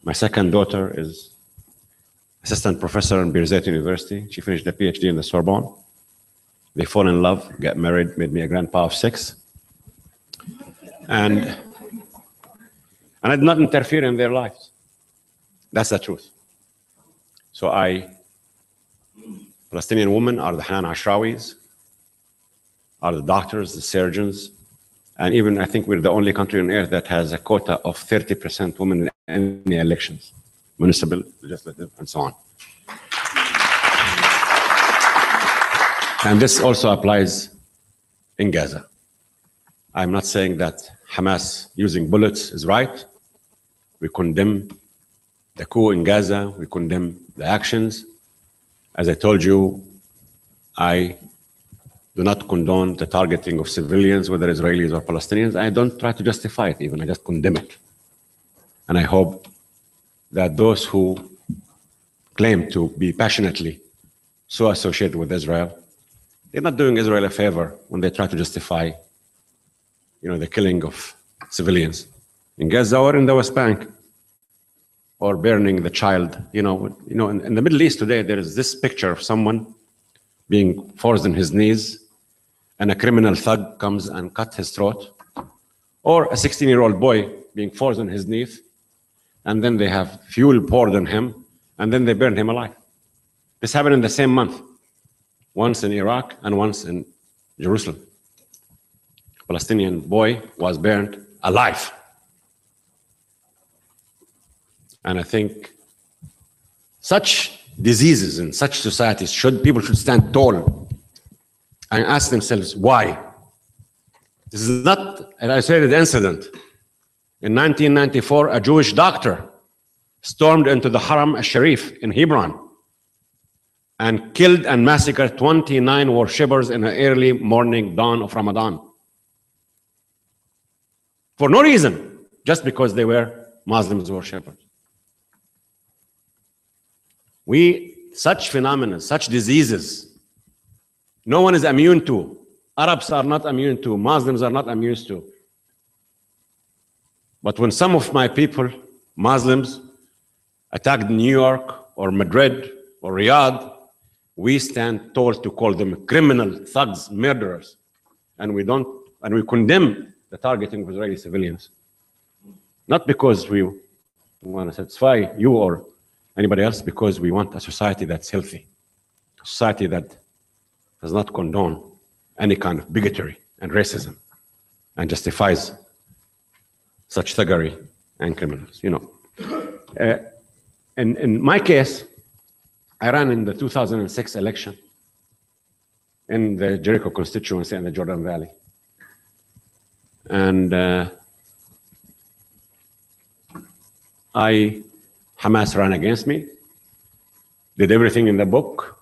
Speaker 3: My second daughter is assistant professor in Birzeit University. She finished a PhD in the Sorbonne. They fall in love, get married, made me a grandpa of six. And and I did not interfere in their lives. That's the truth. So I, Palestinian women are the Hanan Ashrawis, are the doctors, the surgeons, and even I think we're the only country on earth that has a quota of 30% women in the elections, municipal, legislative, and so on. And this also applies in Gaza. I'm not saying that Hamas using bullets is right. We condemn the coup in Gaza. We condemn the actions. As I told you, I do not condone the targeting of civilians, whether Israelis or Palestinians. I don't try to justify it even. I just condemn it. And I hope that those who claim to be passionately so associated with Israel, they're not doing Israel a favor when they try to justify you know, the killing of civilians in Gaza or in the West Bank, or burning the child. You know, you know, in, in the Middle East today, there is this picture of someone being forced on his knees, and a criminal thug comes and cut his throat, or a 16-year-old boy being forced on his knees, and then they have fuel poured on him, and then they burn him alive. This happened in the same month, once in Iraq and once in Jerusalem. A Palestinian boy was burned alive. And I think such diseases in such societies should people should stand tall and ask themselves why. This is not an isolated incident. In 1994, a Jewish doctor stormed into the Haram al-Sharif in Hebron and killed and massacred 29 worshippers in the early morning dawn of Ramadan for no reason, just because they were Muslims worshippers. We, such phenomena, such diseases, no one is immune to. Arabs are not immune to, Muslims are not immune to. But when some of my people, Muslims, attacked New York or Madrid or Riyadh, we stand tall to call them criminal, thugs, murderers. And we don't, and we condemn the targeting of Israeli civilians. Not because we want to satisfy you or anybody else, because we want a society that's healthy, a society that does not condone any kind of bigotry and racism and justifies such thuggery and criminals, you know. Uh, in, in my case, I ran in the 2006 election in the Jericho constituency in the Jordan Valley. And uh, I, Hamas ran against me, did everything in the book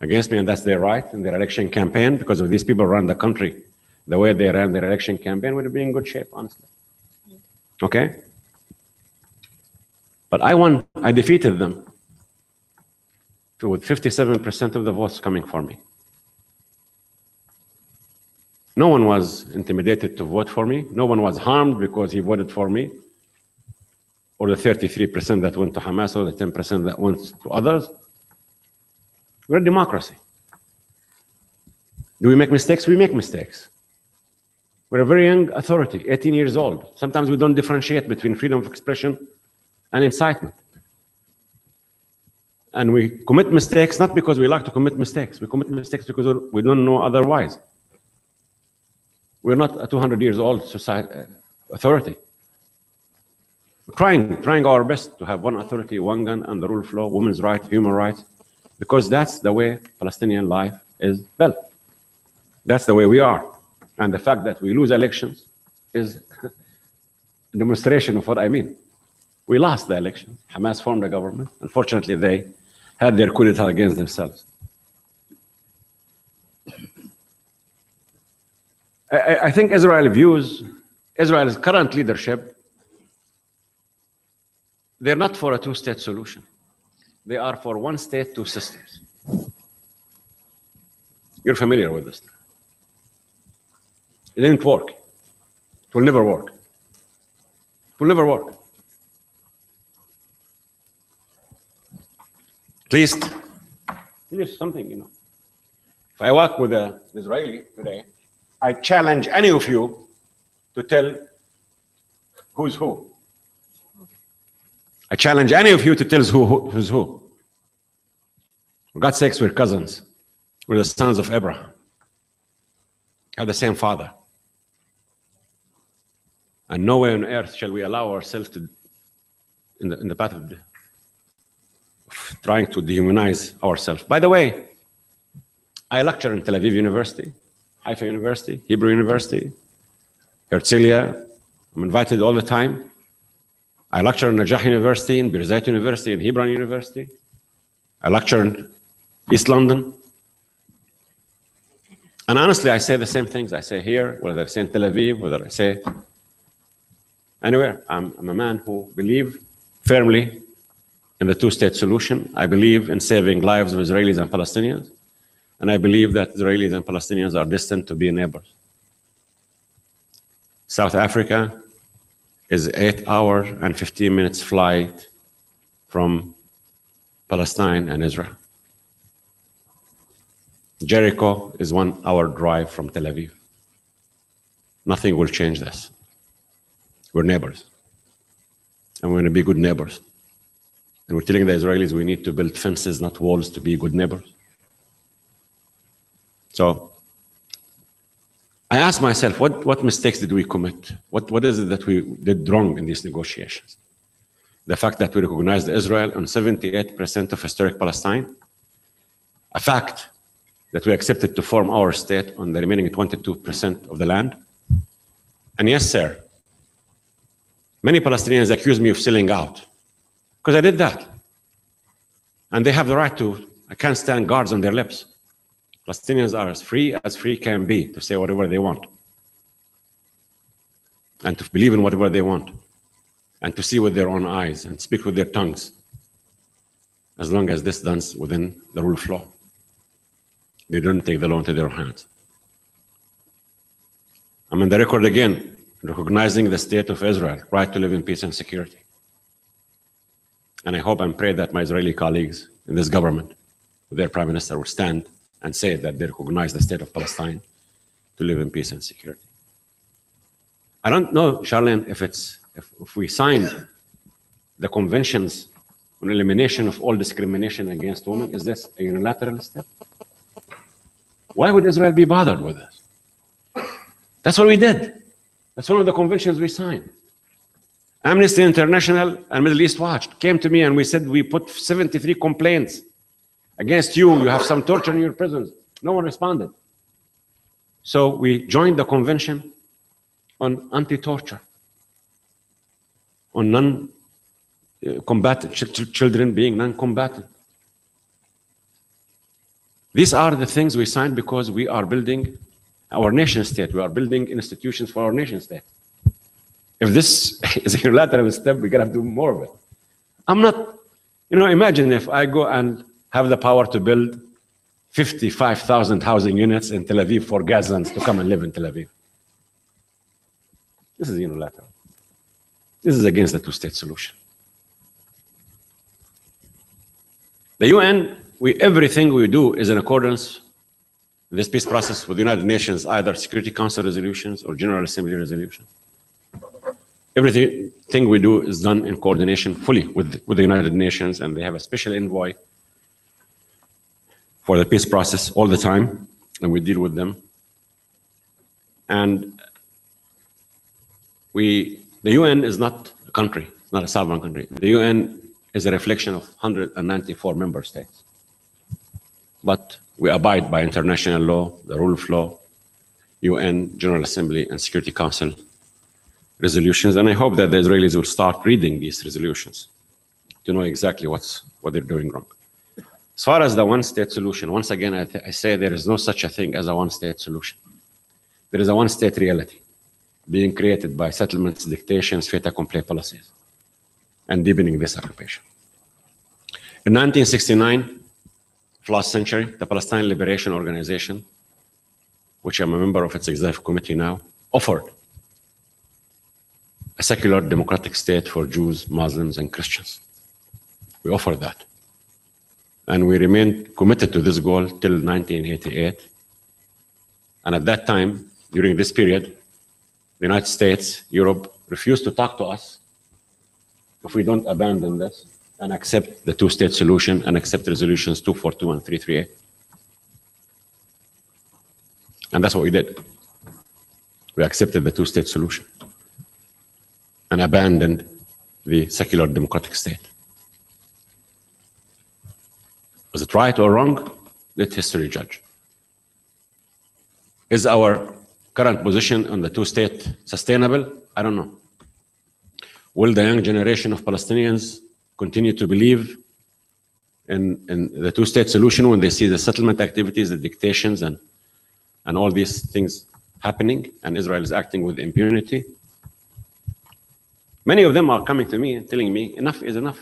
Speaker 3: against me, and that's their right in their election campaign because if these people run the country the way they ran their election campaign, we'd be in good shape, honestly. Okay? But I won, I defeated them with 57% of the votes coming for me. No one was intimidated to vote for me. No one was harmed because he voted for me. Or the 33% that went to Hamas or the 10% that went to others. We're a democracy. Do we make mistakes? We make mistakes. We're a very young authority, 18 years old. Sometimes we don't differentiate between freedom of expression and incitement. And we commit mistakes not because we like to commit mistakes. We commit mistakes because we don't know otherwise. We're not a 200 years old society, uh, authority. We're trying, trying our best to have one authority, one gun, and the rule of law, women's rights, human rights, because that's the way Palestinian life is built. That's the way we are. And the fact that we lose elections is a demonstration of what I mean. We lost the election. Hamas formed a government. Unfortunately, they had their coup d'etat against themselves. I, I think Israel views Israel's current leadership, they're not for a two state solution. They are for one state, two systems. You're familiar with this. It didn't work. It will never work. It will never work. At least, here's something, you know. If I work with uh, an Israeli today, I challenge any of you to tell who's who. I challenge any of you to tell who, who who's who. For God's sakes, we're cousins. We're the sons of Abraham. Have the same father. And nowhere on earth shall we allow ourselves to, in the, in the path of, of trying to dehumanize ourselves. By the way, I lecture in Tel Aviv University, Haifa University, Hebrew University, Herzliya. I'm invited all the time. I lecture in Najah University, in Birzeit University, in Hebron University. I lecture in East London. And honestly, I say the same things I say here, whether I say in Tel Aviv, whether I say anywhere. I'm, I'm a man who believes firmly in the two-state solution. I believe in saving lives of Israelis and Palestinians. And I believe that Israelis and Palestinians are destined to be neighbors. South Africa is eight hours and 15 minutes flight from Palestine and Israel. Jericho is one hour drive from Tel Aviv. Nothing will change this. We're neighbors. And we're going to be good neighbors. And we're telling the Israelis we need to build fences, not walls, to be good neighbors. So I asked myself, what, what mistakes did we commit? What, what is it that we did wrong in these negotiations? The fact that we recognized Israel on 78% of historic Palestine, a fact that we accepted to form our state on the remaining 22% of the land. And yes, sir, many Palestinians accuse me of selling out because I did that. And they have the right to, I can't stand guards on their lips. Palestinians are as free as free can be to say whatever they want and to believe in whatever they want and to see with their own eyes and speak with their tongues as long as this done within the rule of law. They don't take the law into their hands. I'm in the record again, recognizing the state of Israel, right to live in peace and security. And I hope and pray that my Israeli colleagues in this government, their prime minister, will stand and say that they recognize the state of Palestine to live in peace and security. I don't know, Cheryllyn, if it's if, if we sign the conventions on elimination of all discrimination against women, is this a unilateral step? Why would Israel be bothered with this? That's what we did. That's one of the conventions we signed. Amnesty International and Middle East Watch came to me and we said we put 73 complaints against you. You have some torture in your prisons. No one responded. So we joined the convention on anti-torture, on non-combatant ch children being non-combatant. These are the things we signed because we are building our nation state. We are building institutions for our nation state. If this is a unilateral step, we're going to do more of it. I'm not, you know, imagine if I go and have the power to build 55,000 housing units in Tel Aviv for Gazans to come and live in Tel Aviv. This is unilateral. This is against the two-state solution. The UN, we, everything we do is in accordance this peace process with the United Nations, either Security Council resolutions or General Assembly resolutions. Everything we do is done in coordination fully with, with the United Nations, and they have a special envoy for the peace process all the time, and we deal with them. And we, the UN is not a country, it's not a sovereign country. The UN is a reflection of 194 member states. But we abide by international law, the rule of law, UN, General Assembly, and Security Council resolutions. And I hope that the Israelis will start reading these resolutions to know exactly what's, what they're doing wrong. As far as the one-state solution, once again, I, I say there is no such a thing as a one-state solution. There is a one-state reality being created by settlements, dictations, fait accompli policies, and deepening this occupation. In 1969, last century, the Palestine Liberation Organization, which I'm a member of its executive committee now, offered a secular democratic state for Jews, Muslims, and Christians. We offered that. And we remained committed to this goal till 1988. And at that time, during this period, the United States, Europe refused to talk to us if we don't abandon this and accept the two-state solution and accept resolutions 242 and 338. And that's what we did. We accepted the two-state solution and abandoned the secular democratic state. Was it right or wrong? Let history judge. Is our current position on the two-state sustainable? I don't know. Will the young generation of Palestinians continue to believe in, in the two-state solution when they see the settlement activities, the dictations, and, and all these things happening, and Israel is acting with impunity? Many of them are coming to me and telling me, enough is enough.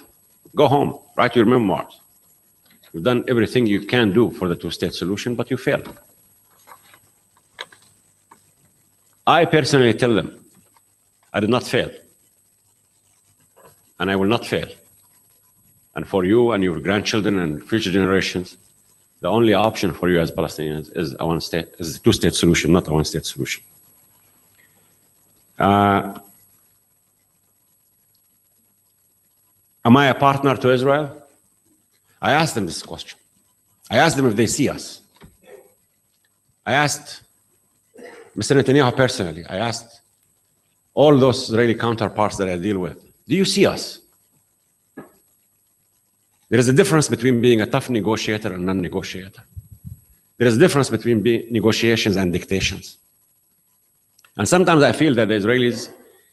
Speaker 3: Go home, write your memoirs. You've done everything you can do for the two-state solution, but you failed. I personally tell them, I did not fail. And I will not fail. And for you and your grandchildren and future generations, the only option for you as Palestinians is a one state, is a two state solution, not a one state solution. Uh, am I a partner to Israel? I asked them this question. I asked them if they see us. I asked Mr. Netanyahu personally, I asked all those Israeli counterparts that I deal with, do you see us? There is a difference between being a tough negotiator and non-negotiator. There is a difference between be- negotiations and dictations. And sometimes I feel that the Israelis,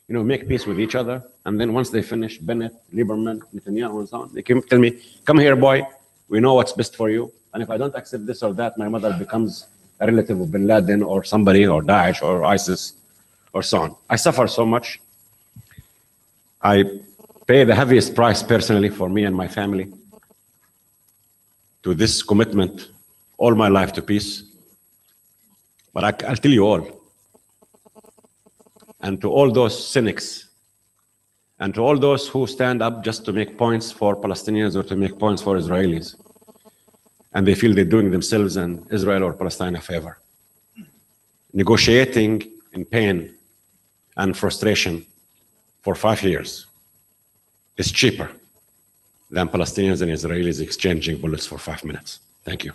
Speaker 3: you know, make peace with each other, and then once they finish, Bennett, Lieberman, Netanyahu, and so on, they can tell me, "Come here, boy. We know what's best for you. And if I don't accept this or that, my mother becomes a relative of Bin Laden or somebody or Daesh or ISIS or so on. I suffer so much. I pay the heaviest price personally for me and my family to this commitment all my life to peace. But I, will tell you all, and to all those cynics, and to all those who stand up just to make points for Palestinians or to make points for Israelis, and they feel they're doing themselves and Israel or Palestine a favor. Negotiating in pain and frustration for five years is cheaper than Palestinians and Israelis exchanging bullets for five minutes. Thank you.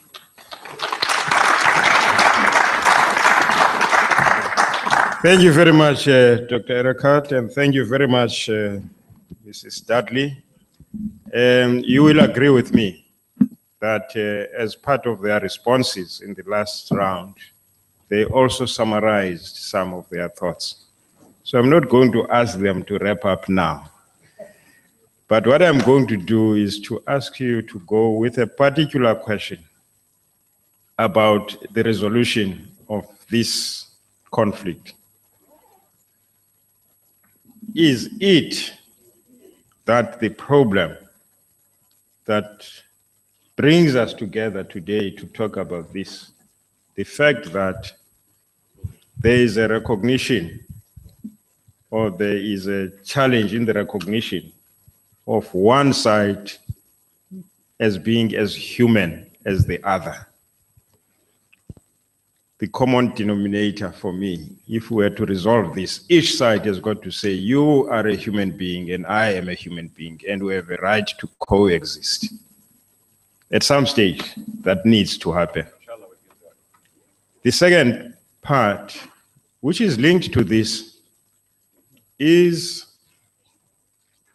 Speaker 1: Thank you very much, uh, Dr. Erekat, and thank you very much, uh, Mrs. Dudley. Um, you will agree with me that uh, as part of their responses in the last round, they also summarized some of their thoughts. So I'm not going to ask them to wrap up now. But what I'm going to do is to ask you to go with a particular question about the resolution of this conflict. Is it that the problem that brings us together today to talk about this. The fact that there is a recognition or there is a challenge in the recognition of one side as being as human as the other. The common denominator for me, if we were to resolve this, each side has got to say, You are a human being and I am a human being, and we have a right to coexist. At some stage, that needs to happen. The second part, which is linked to this, is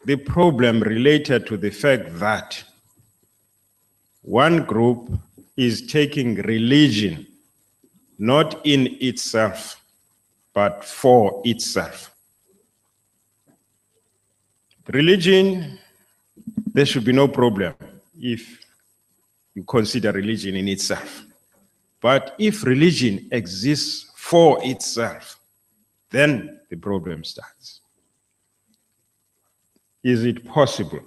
Speaker 1: the problem related to the fact that one group is taking religion not in itself, but for itself. Religion, there should be no problem if you consider religion in itself. But if religion exists for itself, then the problem starts. Is it possible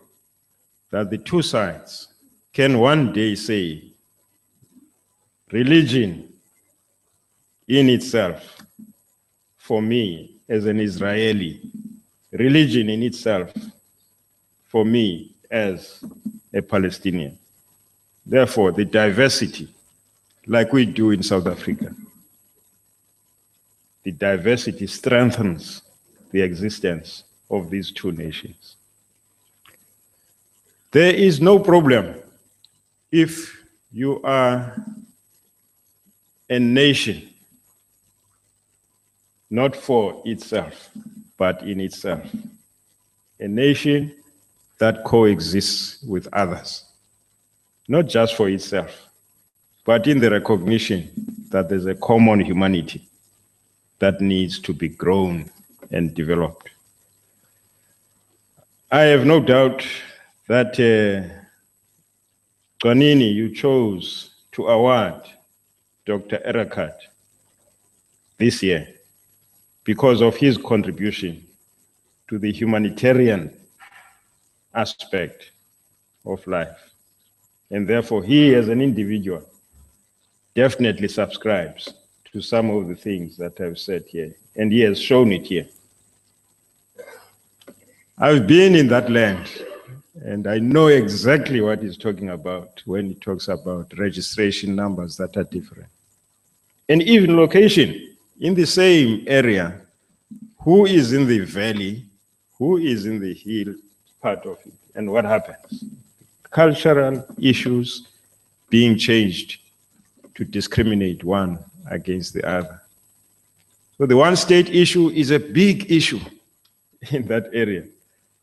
Speaker 1: that the two sides can one day say religion in itself, for me as an Israeli, religion in itself, for me as a Palestinian. Therefore, the diversity, like we do in South Africa, the diversity strengthens the existence of these two nations. There is no problem if you are a nation not for itself, but in itself. A nation that coexists with others, not just for itself, but in the recognition that there's a common humanity that needs to be grown and developed. I have no doubt that uh, you chose to award Dr. Erekat this year because of his contribution to the humanitarian aspect of life. And therefore, he as an individual definitely subscribes to some of the things that I've said here, and he has shown it here. I've been in that land, and I know exactly what he's talking about when he talks about registration numbers that are different. And even location in the same area, who is in the valley, who is in the hill part of it, and what happens? Cultural issues being changed to discriminate one against the other. So the one state issue is a big issue in that area.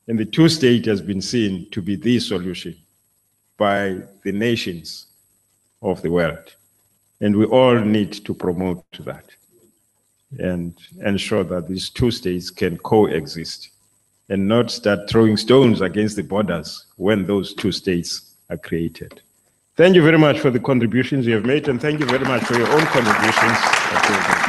Speaker 1: And the two state has been seen to be the solution by the nations of the world. And we all need to promote that and ensure that these two states can coexist and not start throwing stones against the borders when those two states are created. Thank you very much for the contributions you have made, and thank you very much for your own contributions.